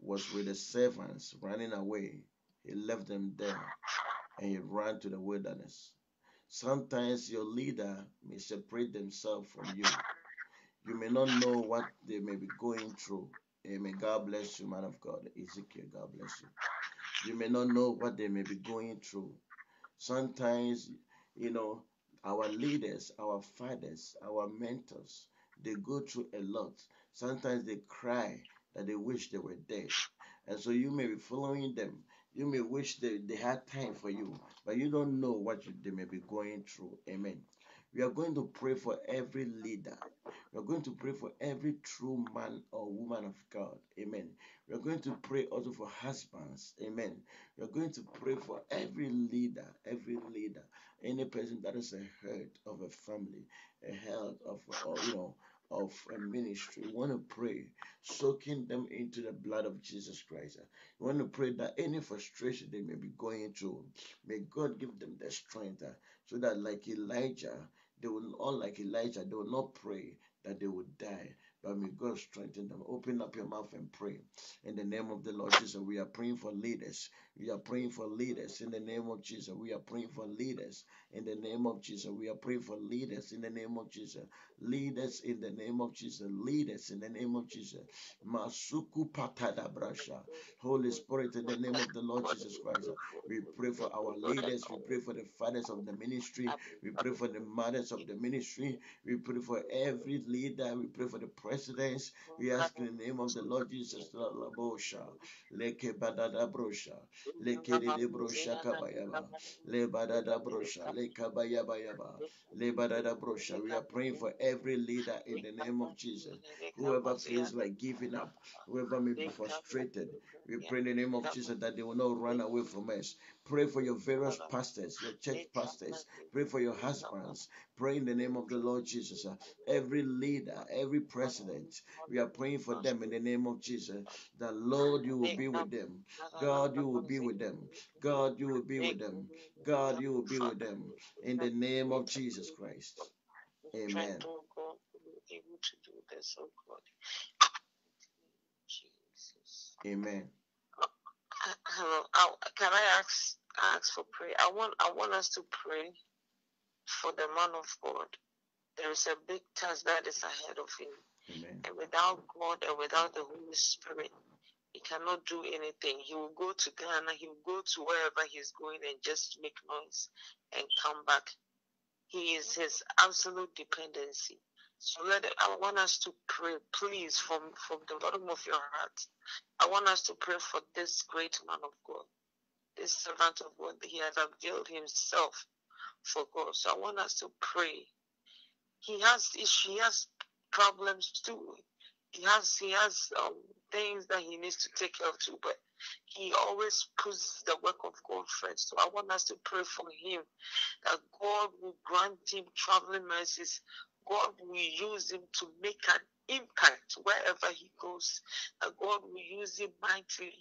Speaker 2: was with the servants running away, he left them there and he ran to the wilderness. Sometimes your leader may separate themselves from you. You may not know what they may be going through. Amen. God bless you, man of God. Ezekiel, God bless you. You may not know what they may be going through. Sometimes, you know, our leaders, our fathers, our mentors, they go through a lot. Sometimes they cry that they wish they were dead. And so you may be following them. You may wish they, they had time for you, but you don't know what you, they may be going through. Amen. We are going to pray for every leader. We are going to pray for every true man or woman of God. Amen. We are going to pray also for husbands. Amen. We are going to pray for every leader, every leader, any person that is a head of a family, a head of, or, you know, of a ministry. We want to pray, soaking them into the blood of Jesus Christ. We want to pray that any frustration they may be going through, may God give them the strength uh, so that, like Elijah, they will not, like Elijah, they will not pray that they would die, but may God strengthen them. Open up your mouth and pray. In the name of the Lord Jesus, we are praying for leaders. We are praying for leaders. In the name of Jesus, we are praying for leaders. In the name of Jesus, we are praying for leaders. In the name of Jesus, leaders. In the name of Jesus, leaders. In the name of Jesus, Masuku Patada Brasha. Holy Spirit, in the name of the Lord Jesus Christ, we pray for our leaders. We pray for the fathers of the ministry. We pray for the mothers of the ministry. We pray for every leader. We pray for the presidents. We ask in the name of the Lord Jesus, De Brosha Kabayaba, Le Badada Brosha, Le Kabayabayaba, Le Badada Brosha. We are praying for every leader in the name of Jesus. Whoever feels like giving up, whoever may be frustrated, we pray in the name of Jesus that they will not run away from us. Pray for your various pastors, your church pastors. Pray for your husbands. Pray in the name of the Lord Jesus. Uh, every leader, every president, we are praying for them in the name of Jesus. The Lord, you will be with them. God, you will be with them. God, you will be with them. God, you will be with them. In the name of Jesus Christ. Amen. Amen. Uh-huh.
Speaker 3: Hello. Can I ask ask for prayer? I want I want us to pray for the man of God. There is a big task that is ahead of him.
Speaker 2: Amen.
Speaker 3: And without God and without the Holy Spirit, he cannot do anything. He will go to Ghana, he will go to wherever he's going and just make noise and come back. He is his absolute dependency. So let it, I want us to pray, please, from, from the bottom of your heart. I want us to pray for this great man of God, this servant of God. He has availed himself for God. So I want us to pray. He has he has problems too. He has he has um, things that he needs to take care of too, but he always puts the work of God first. So I want us to pray for him that God will grant him traveling mercies God will use him to make an impact wherever he goes. And God will use him mightily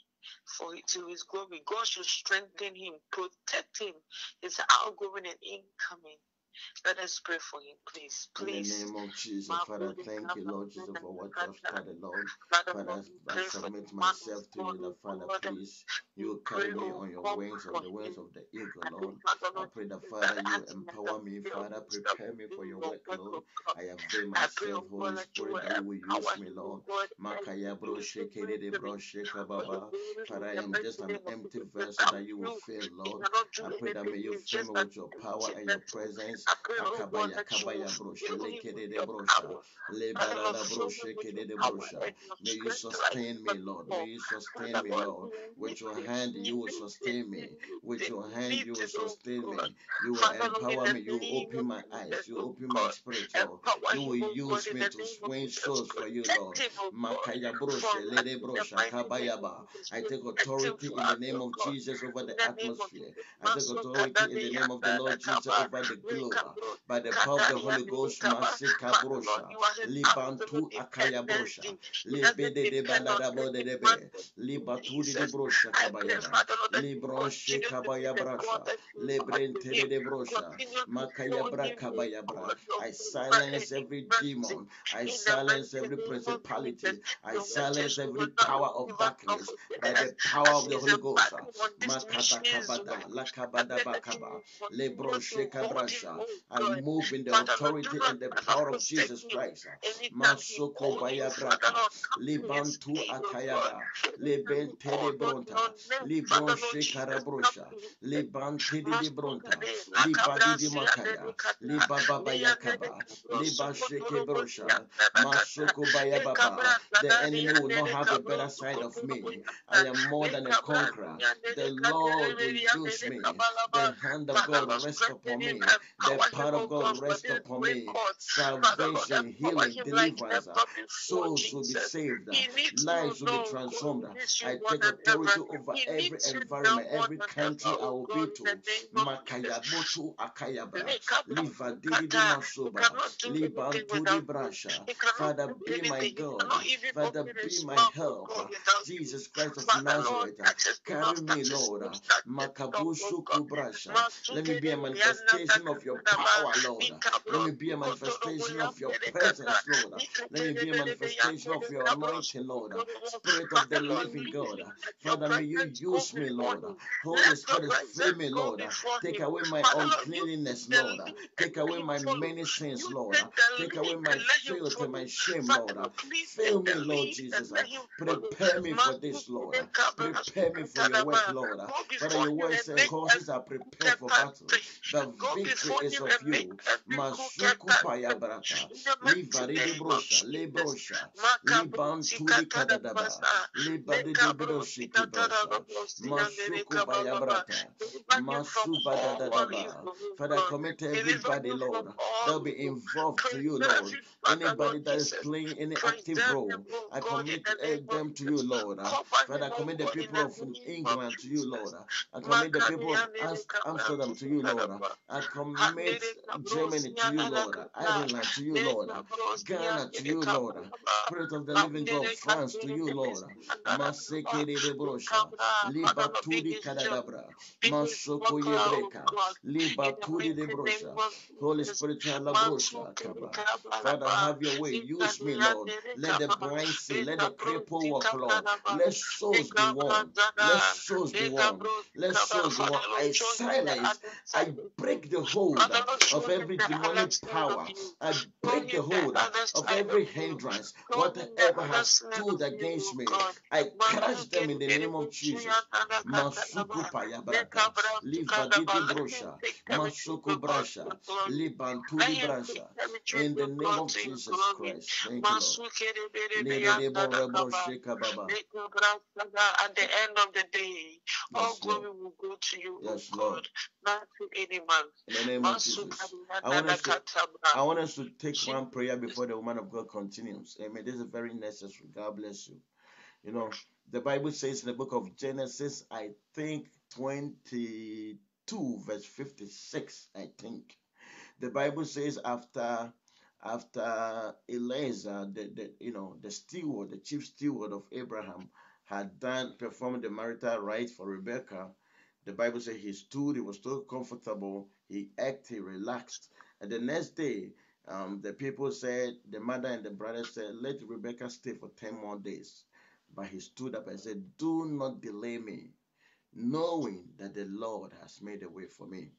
Speaker 3: for to his glory. God should strengthen him, protect him, his outgoing and incoming. Let us pray for him, please. Please.
Speaker 2: In the name of Jesus, Father, thank you, Lord Jesus, for what you have started, Lord. Father, I submit myself to you, the Father, please. You carry me on your wings, on the wings of the eagle, Lord. I pray that, Father, you empower me, Father, prepare me for your work, Lord. I have avail myself, Holy Spirit, that you will use me, Lord. Makaya bro shekere de bro baba. Father, I am just an empty vessel that you will fill, Lord. I pray that may you fill me with your power and your presence. Akabaya kabaya brosha lekede de brosha lebara da brosha kede de brosha. May you sustain me, Lord. May you sustain me, Lord. With your hand, you will sustain me. With your hand, you will sustain me. You will empower me. You will open my eyes. You will open my spirit, Lord. You will use me to swing souls for you, Lord. Makaya brosha lede brosha kabayaba. I take authority in the name of Jesus over the atmosphere. I take authority in the name of the Lord Jesus over the globe. By the power of the Holy Ghost. Masika brosha, libantu akaya brosha, libede de balada de be, libatu de brosha kabaya, libroshe kabaya brasha, lebrente de brosha, makaya bra kabaya bra. I silence every demon, I silence every principality, I silence every power of darkness by the power of the Holy Ghost. Makata kabada, lakabada bakaba, lebroshe kabrasha. I move in the authority and the power of Jesus Christ. Masoko bayabraka, libantu akayaba, lebente de bronta, libroshe karabrosha, libante de bronta, libadi di makaya, libaba bayakaba, libasheke brosha, masoko bayababa. The enemy will not have a better side of me. I am more than a conqueror. The Lord will use me. The hand of God rest upon me. The power of God rest upon me. Salvation, healing, deliverance. Souls will be saved. Lives will be transformed. I take authority over every environment, every country I will be to. Makayamotu akayaba. Liva didi masoba. Libantudi brasha. Father, be my God. Father, be my help. Jesus Christ of Nazareth. Carry me, Lord. Makabusu kubrasha. Let me be a manifestation of your power, Lord. Let me be a manifestation of your presence, Lord. Let me be a manifestation of your anointing, Lord. Spirit of the living God. Father, may you use me, Lord. Holy Spirit, fill me, Lord. Take away my uncleanness, Lord. Take away my many sins, Lord. Take away my filth and my shame, Lord. Fill me, Lord Jesus. Prepare me for this, Lord. Prepare me for your work, Lord. Father, your word says horses are prepared for battle. The victory is of you. Masuku paya brata. Livari de brosha, le brosha. Liban turi kadadaba. Libadi de broshi ki brosha. Masuku paya brata. Father, commit everybody, Lord. They'll be involved to you, Lord. Anybody that is playing any active role, I commit them to you, Lord. Father, I commit the people of England to you, Lord. I commit the people of Amsterdam to you, Lord. I commit Germany to you, Lord. Ireland to you, Lord. Ghana to you, Lord. Spirit of the living God, France to you, Lord. Maseke de brosha. Liba tudi kadadabra. Masoko yebreka. Liba tudi de brosha. Holy Spirit, brosha. Father, have your way. Use me, Lord. Let the blind see. Let the cripple walk, Lord. Let souls be won. Let souls be won. Let souls be won. I silence. I break the hold of every demonic power. I break the hold of every hindrance. Whatever has stood against me, I crush them in the name of Jesus. Masuku payabraka. Livadidi brosha. Masuku brasha. Libantuli brasha. In the name of Jesus Christ. Thank you, Lord.
Speaker 3: At the end of the day, all glory will go to you, yes, Lord, not to any man.
Speaker 2: In the name of Jesus. I want, us to, I want us to take one prayer before the woman of God continues. Amen. This is very necessary. God bless you. You know, the Bible says in the book of Genesis, I think 22, verse 56, I think. The Bible says after after Eliezer, the, the you know the steward, the chief steward of Abraham, had done performed the marital rite for Rebecca, the Bible says he stood, he was so comfortable, he acted, he relaxed. And the next day, um, the people said, the mother and the brother said, let Rebecca stay for 10 more days. But he stood up and said, Do not delay me, knowing that the Lord has made a way for me.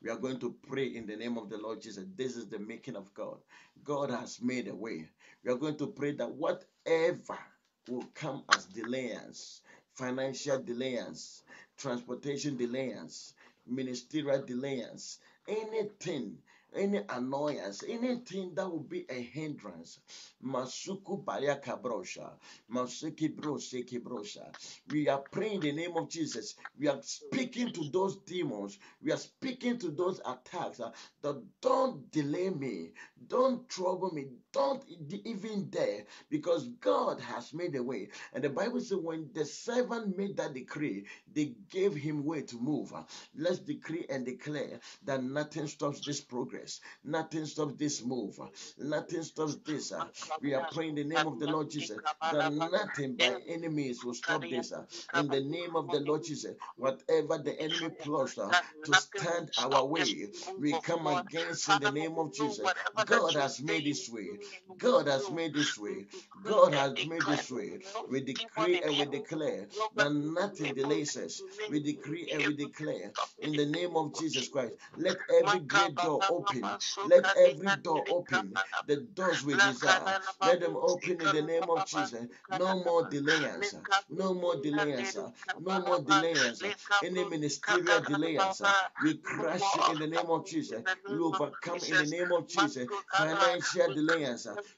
Speaker 2: We are going to pray in the name of the Lord Jesus. This is the making of God. God has made a way. We are going to pray that whatever will come as delays, financial delays, transportation delays, ministerial delays, anything any annoyance, anything that will be a hindrance. Masuku Baria Kabrosha, Masuki Broseki Brosha. We are praying in the name of Jesus. We are speaking to those demons. We are speaking to those attacks that don't delay me, don't trouble me, don't even dare, because God has made a way. And the Bible says when the servant made that decree, they gave him way to move. Let's decree and declare that nothing stops this progress, nothing stops this move, nothing stops this. We are praying in the name of the Lord Jesus that nothing by enemies will stop this. In the name of the Lord Jesus, whatever the enemy plots to stand our way, we come against in the name of Jesus. God has made this way. God has made this way. God has made this way. We decree and we declare that nothing delays us. We decree and we declare in the name of Jesus Christ. Let every great door open. Let every door open. The doors we desire. Let them open in the name of Jesus. No more delays. No more delays. No more delays. Any ministerial delays. We crush it in the name of Jesus. We overcome in the name of Jesus. Financial delays.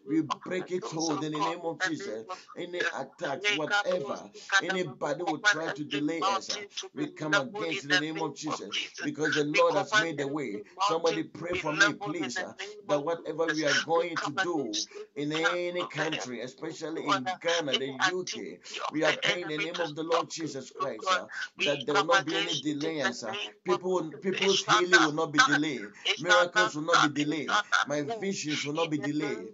Speaker 2: We break it hold in the name of Jesus. Any attack, whatever, anybody will try to delay us, we come against in the name of Jesus because the Lord has made the way. Somebody pray for me, please, uh, that whatever we are going to do in any country, especially in Ghana, the UK, we are praying in the name of the Lord Jesus Christ uh, that there will not be any delays. Uh, People, people's healing will not be delayed. Miracles will not be delayed. My visions will not be delayed.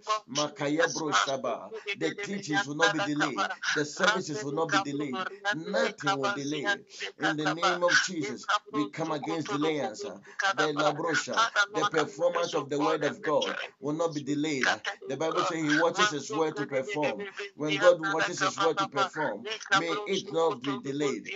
Speaker 2: The teachings will not be delayed. The services will not be delayed. Nothing will delay. In the name of Jesus, we come against delays. Uh, the labrosha, the performance of the word of God will not be delayed. The Bible says He watches His word to perform. When God watches His word to perform, may it not be delayed.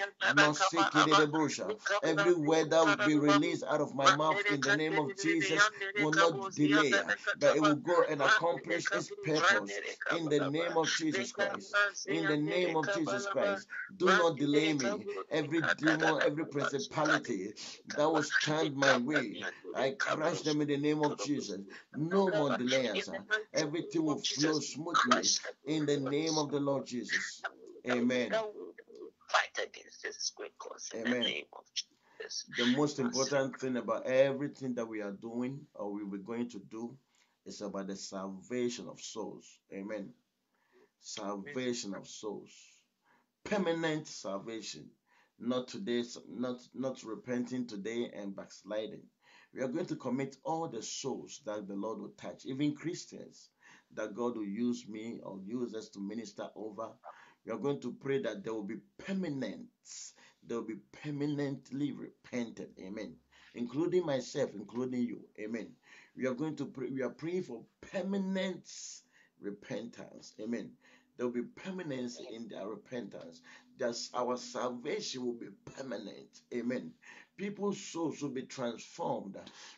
Speaker 2: Every word that will be released out of my mouth in the name of Jesus will not delay, but it will go and accomplish its purpose in the name of Jesus Christ. In the name of Jesus Christ, do not delay me. Every demon, every principality that will stand my way, I crush them in the name of Jesus. No more delays. Everything will flow smoothly in the name of the Lord Jesus. Amen. Fight against this great cause in the name of Jesus. The most important thing about everything that we are doing or we were going to do is about the salvation of souls. Amen. Salvation of souls. Permanent salvation. Not today, not not repenting today and backsliding. We are going to commit all the souls that the Lord will touch, even Christians, that God will use me or use us to minister over. We are going to pray that there will be permanent, there will be permanently repented. Amen. Including myself, including you. Amen. We are going to pray, we are praying for permanent repentance. Amen. There will be permanence in their repentance. That our salvation will be permanent. Amen. People's souls will be transformed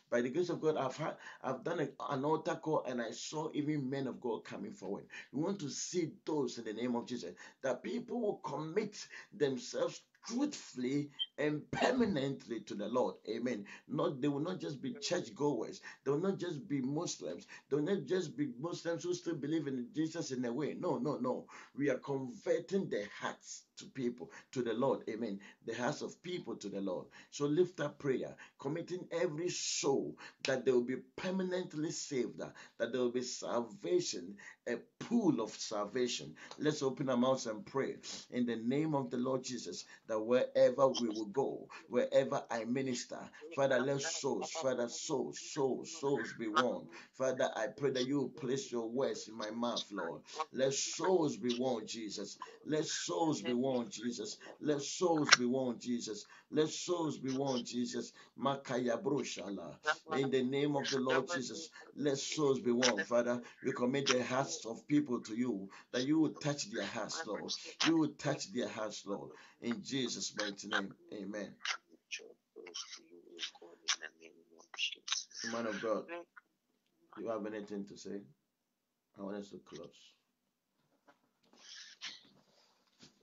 Speaker 2: by the grace of God. I've had, I've done a, an altar call and I saw even men of God coming forward. We want to see those in the name of Jesus that people will commit themselves truthfully and permanently to the Lord. Amen. Not they will not just be church goers. They will not just be Muslims. They will not just be Muslims who still believe in Jesus in a way. No, no, no. We are converting their hearts to people, to the Lord. Amen. The hearts of people to the Lord. So lift up prayer, committing every soul that they will be permanently saved, that there will be salvation, a pool of salvation. Let's open our mouths and pray in the name of the Lord Jesus that wherever we will go, wherever I minister, Father, let souls, Father, souls, souls, souls be won. Father, I pray that you place your words in my mouth, Lord. Let souls be won, Jesus. Let souls be won, Jesus. Let souls be won, Jesus. Let souls be won, Jesus. Makaya broshala. In the name of the Lord Jesus, let souls be won, Father. We commit the hearts of people to you, that you will touch their hearts, Lord. You will touch their hearts, Lord. In Jesus' mighty name, Amen. Man of God, you have anything to say? I want us to close.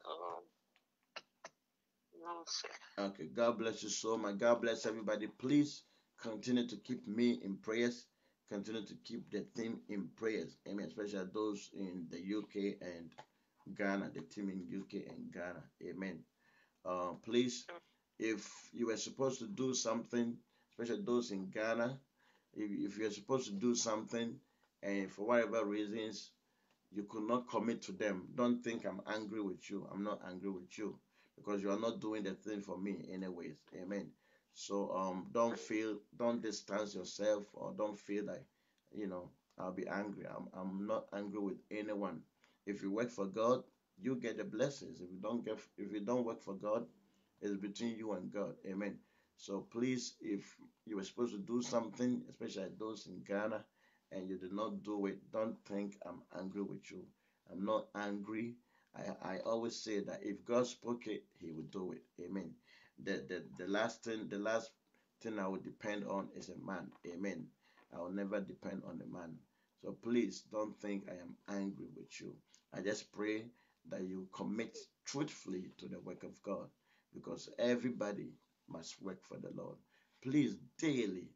Speaker 2: Um, Okay, God bless you so much. God bless everybody. Please continue to keep me in prayers. Continue to keep the team in prayers. Amen. Especially those in the UK and Ghana, the team in UK and Ghana. Amen. Uh, please, if you were supposed to do something, especially those in Ghana, if, if you're supposed to do something and for whatever reasons you could not commit to them, don't think I'm angry with you. I'm not angry with you because you are not doing the thing for me anyways. Amen. So um don't feel don't distance yourself or don't feel like you know I'll be angry. I'm I'm not angry with anyone. If you work for God, you get the blessings. If you don't get if you don't work for God, it's between you and God. Amen. So please, if you were supposed to do something, especially those in Ghana, and you did not do it, don't think I'm angry with you. I'm not angry. I, I always say that if God spoke it, He will do it. Amen. The, the the last thing, the last thing I will depend on is a man. Amen. I will never depend on a man. So please don't think I am angry with you. I just pray that you commit truthfully to the work of God because everybody must work for the Lord. Please, daily,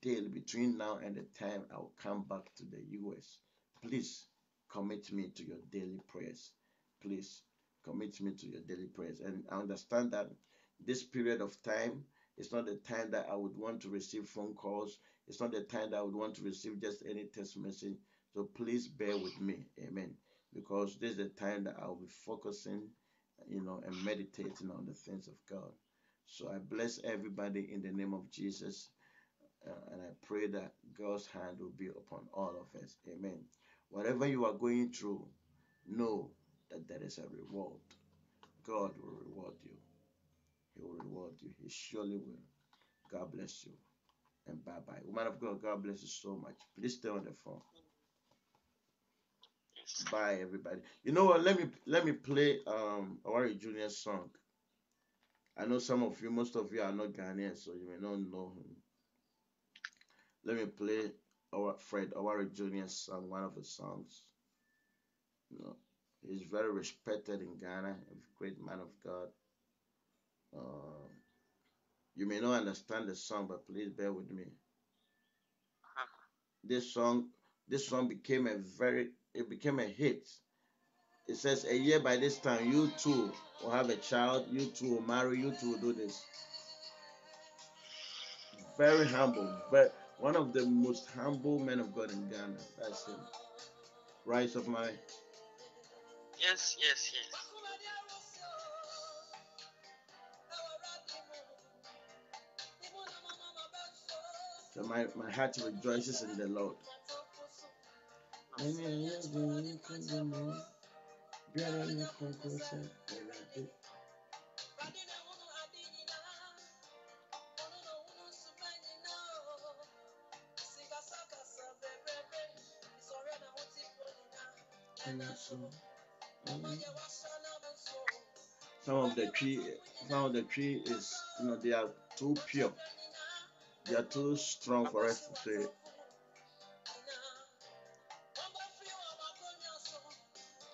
Speaker 2: daily, between now and the time I will come back to the US, please commit me to your daily prayers. Please commit me to your daily prayers. And I understand that this period of time is not the time that I would want to receive phone calls. It's not the time that I would want to receive just any text message. So please bear with me. Amen. Because this is the time that I will be focusing, you know, and meditating on the things of God. So I bless everybody in the name of Jesus. Uh, and I pray that God's hand will be upon all of us. Amen. Whatever you are going through, know that there is a reward. God will reward you. He will reward you. He surely will. God bless you. And bye bye. Woman of God, God bless you so much. Please stay on the phone. Bye everybody. You know what? Let me let me play um our junior song. I know some of you, most of you are not Ghanaian, so you may not know him. Let me play our Fred our Junior song, one of his songs. You know, he's very respected in Ghana, a great man of God. Uh, you may not understand the song, but please bear with me. This song, this song became a very, it became a hit. It says, a year by this time, you too will have a child, you too will marry, you too will do this. Very humble, but one of the most humble men of God in Ghana. That's him. Rise of my.
Speaker 3: Yes, yes, yes.
Speaker 2: So my, my heart rejoices in the Lord. Some of the tree, some of the tree is, you know, they are too pure. They are too strong for us to say.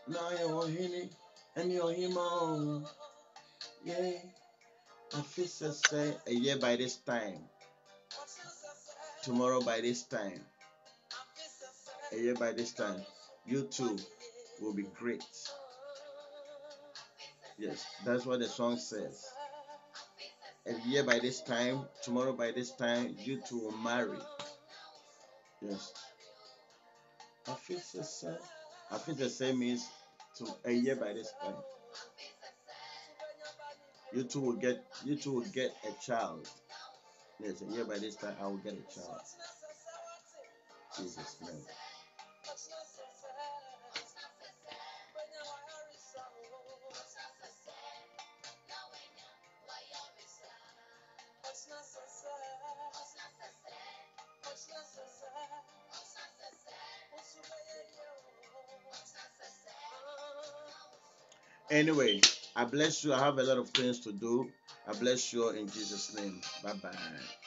Speaker 2: Now you're hini and you're Yeah. I feel say a year by this time. Tomorrow by this time. A year by this time. You too will be great. Yes, that's what the song says. A year by this time, tomorrow by this time, you two will marry. Yes. I feel the same. I feel the same means to a year by this time. You two will get you two will get a child. Yes, a year by this time I will get a child. Jesus name. Anyway, I bless you. I have a lot of things to do. I bless you in Jesus' name. Bye bye.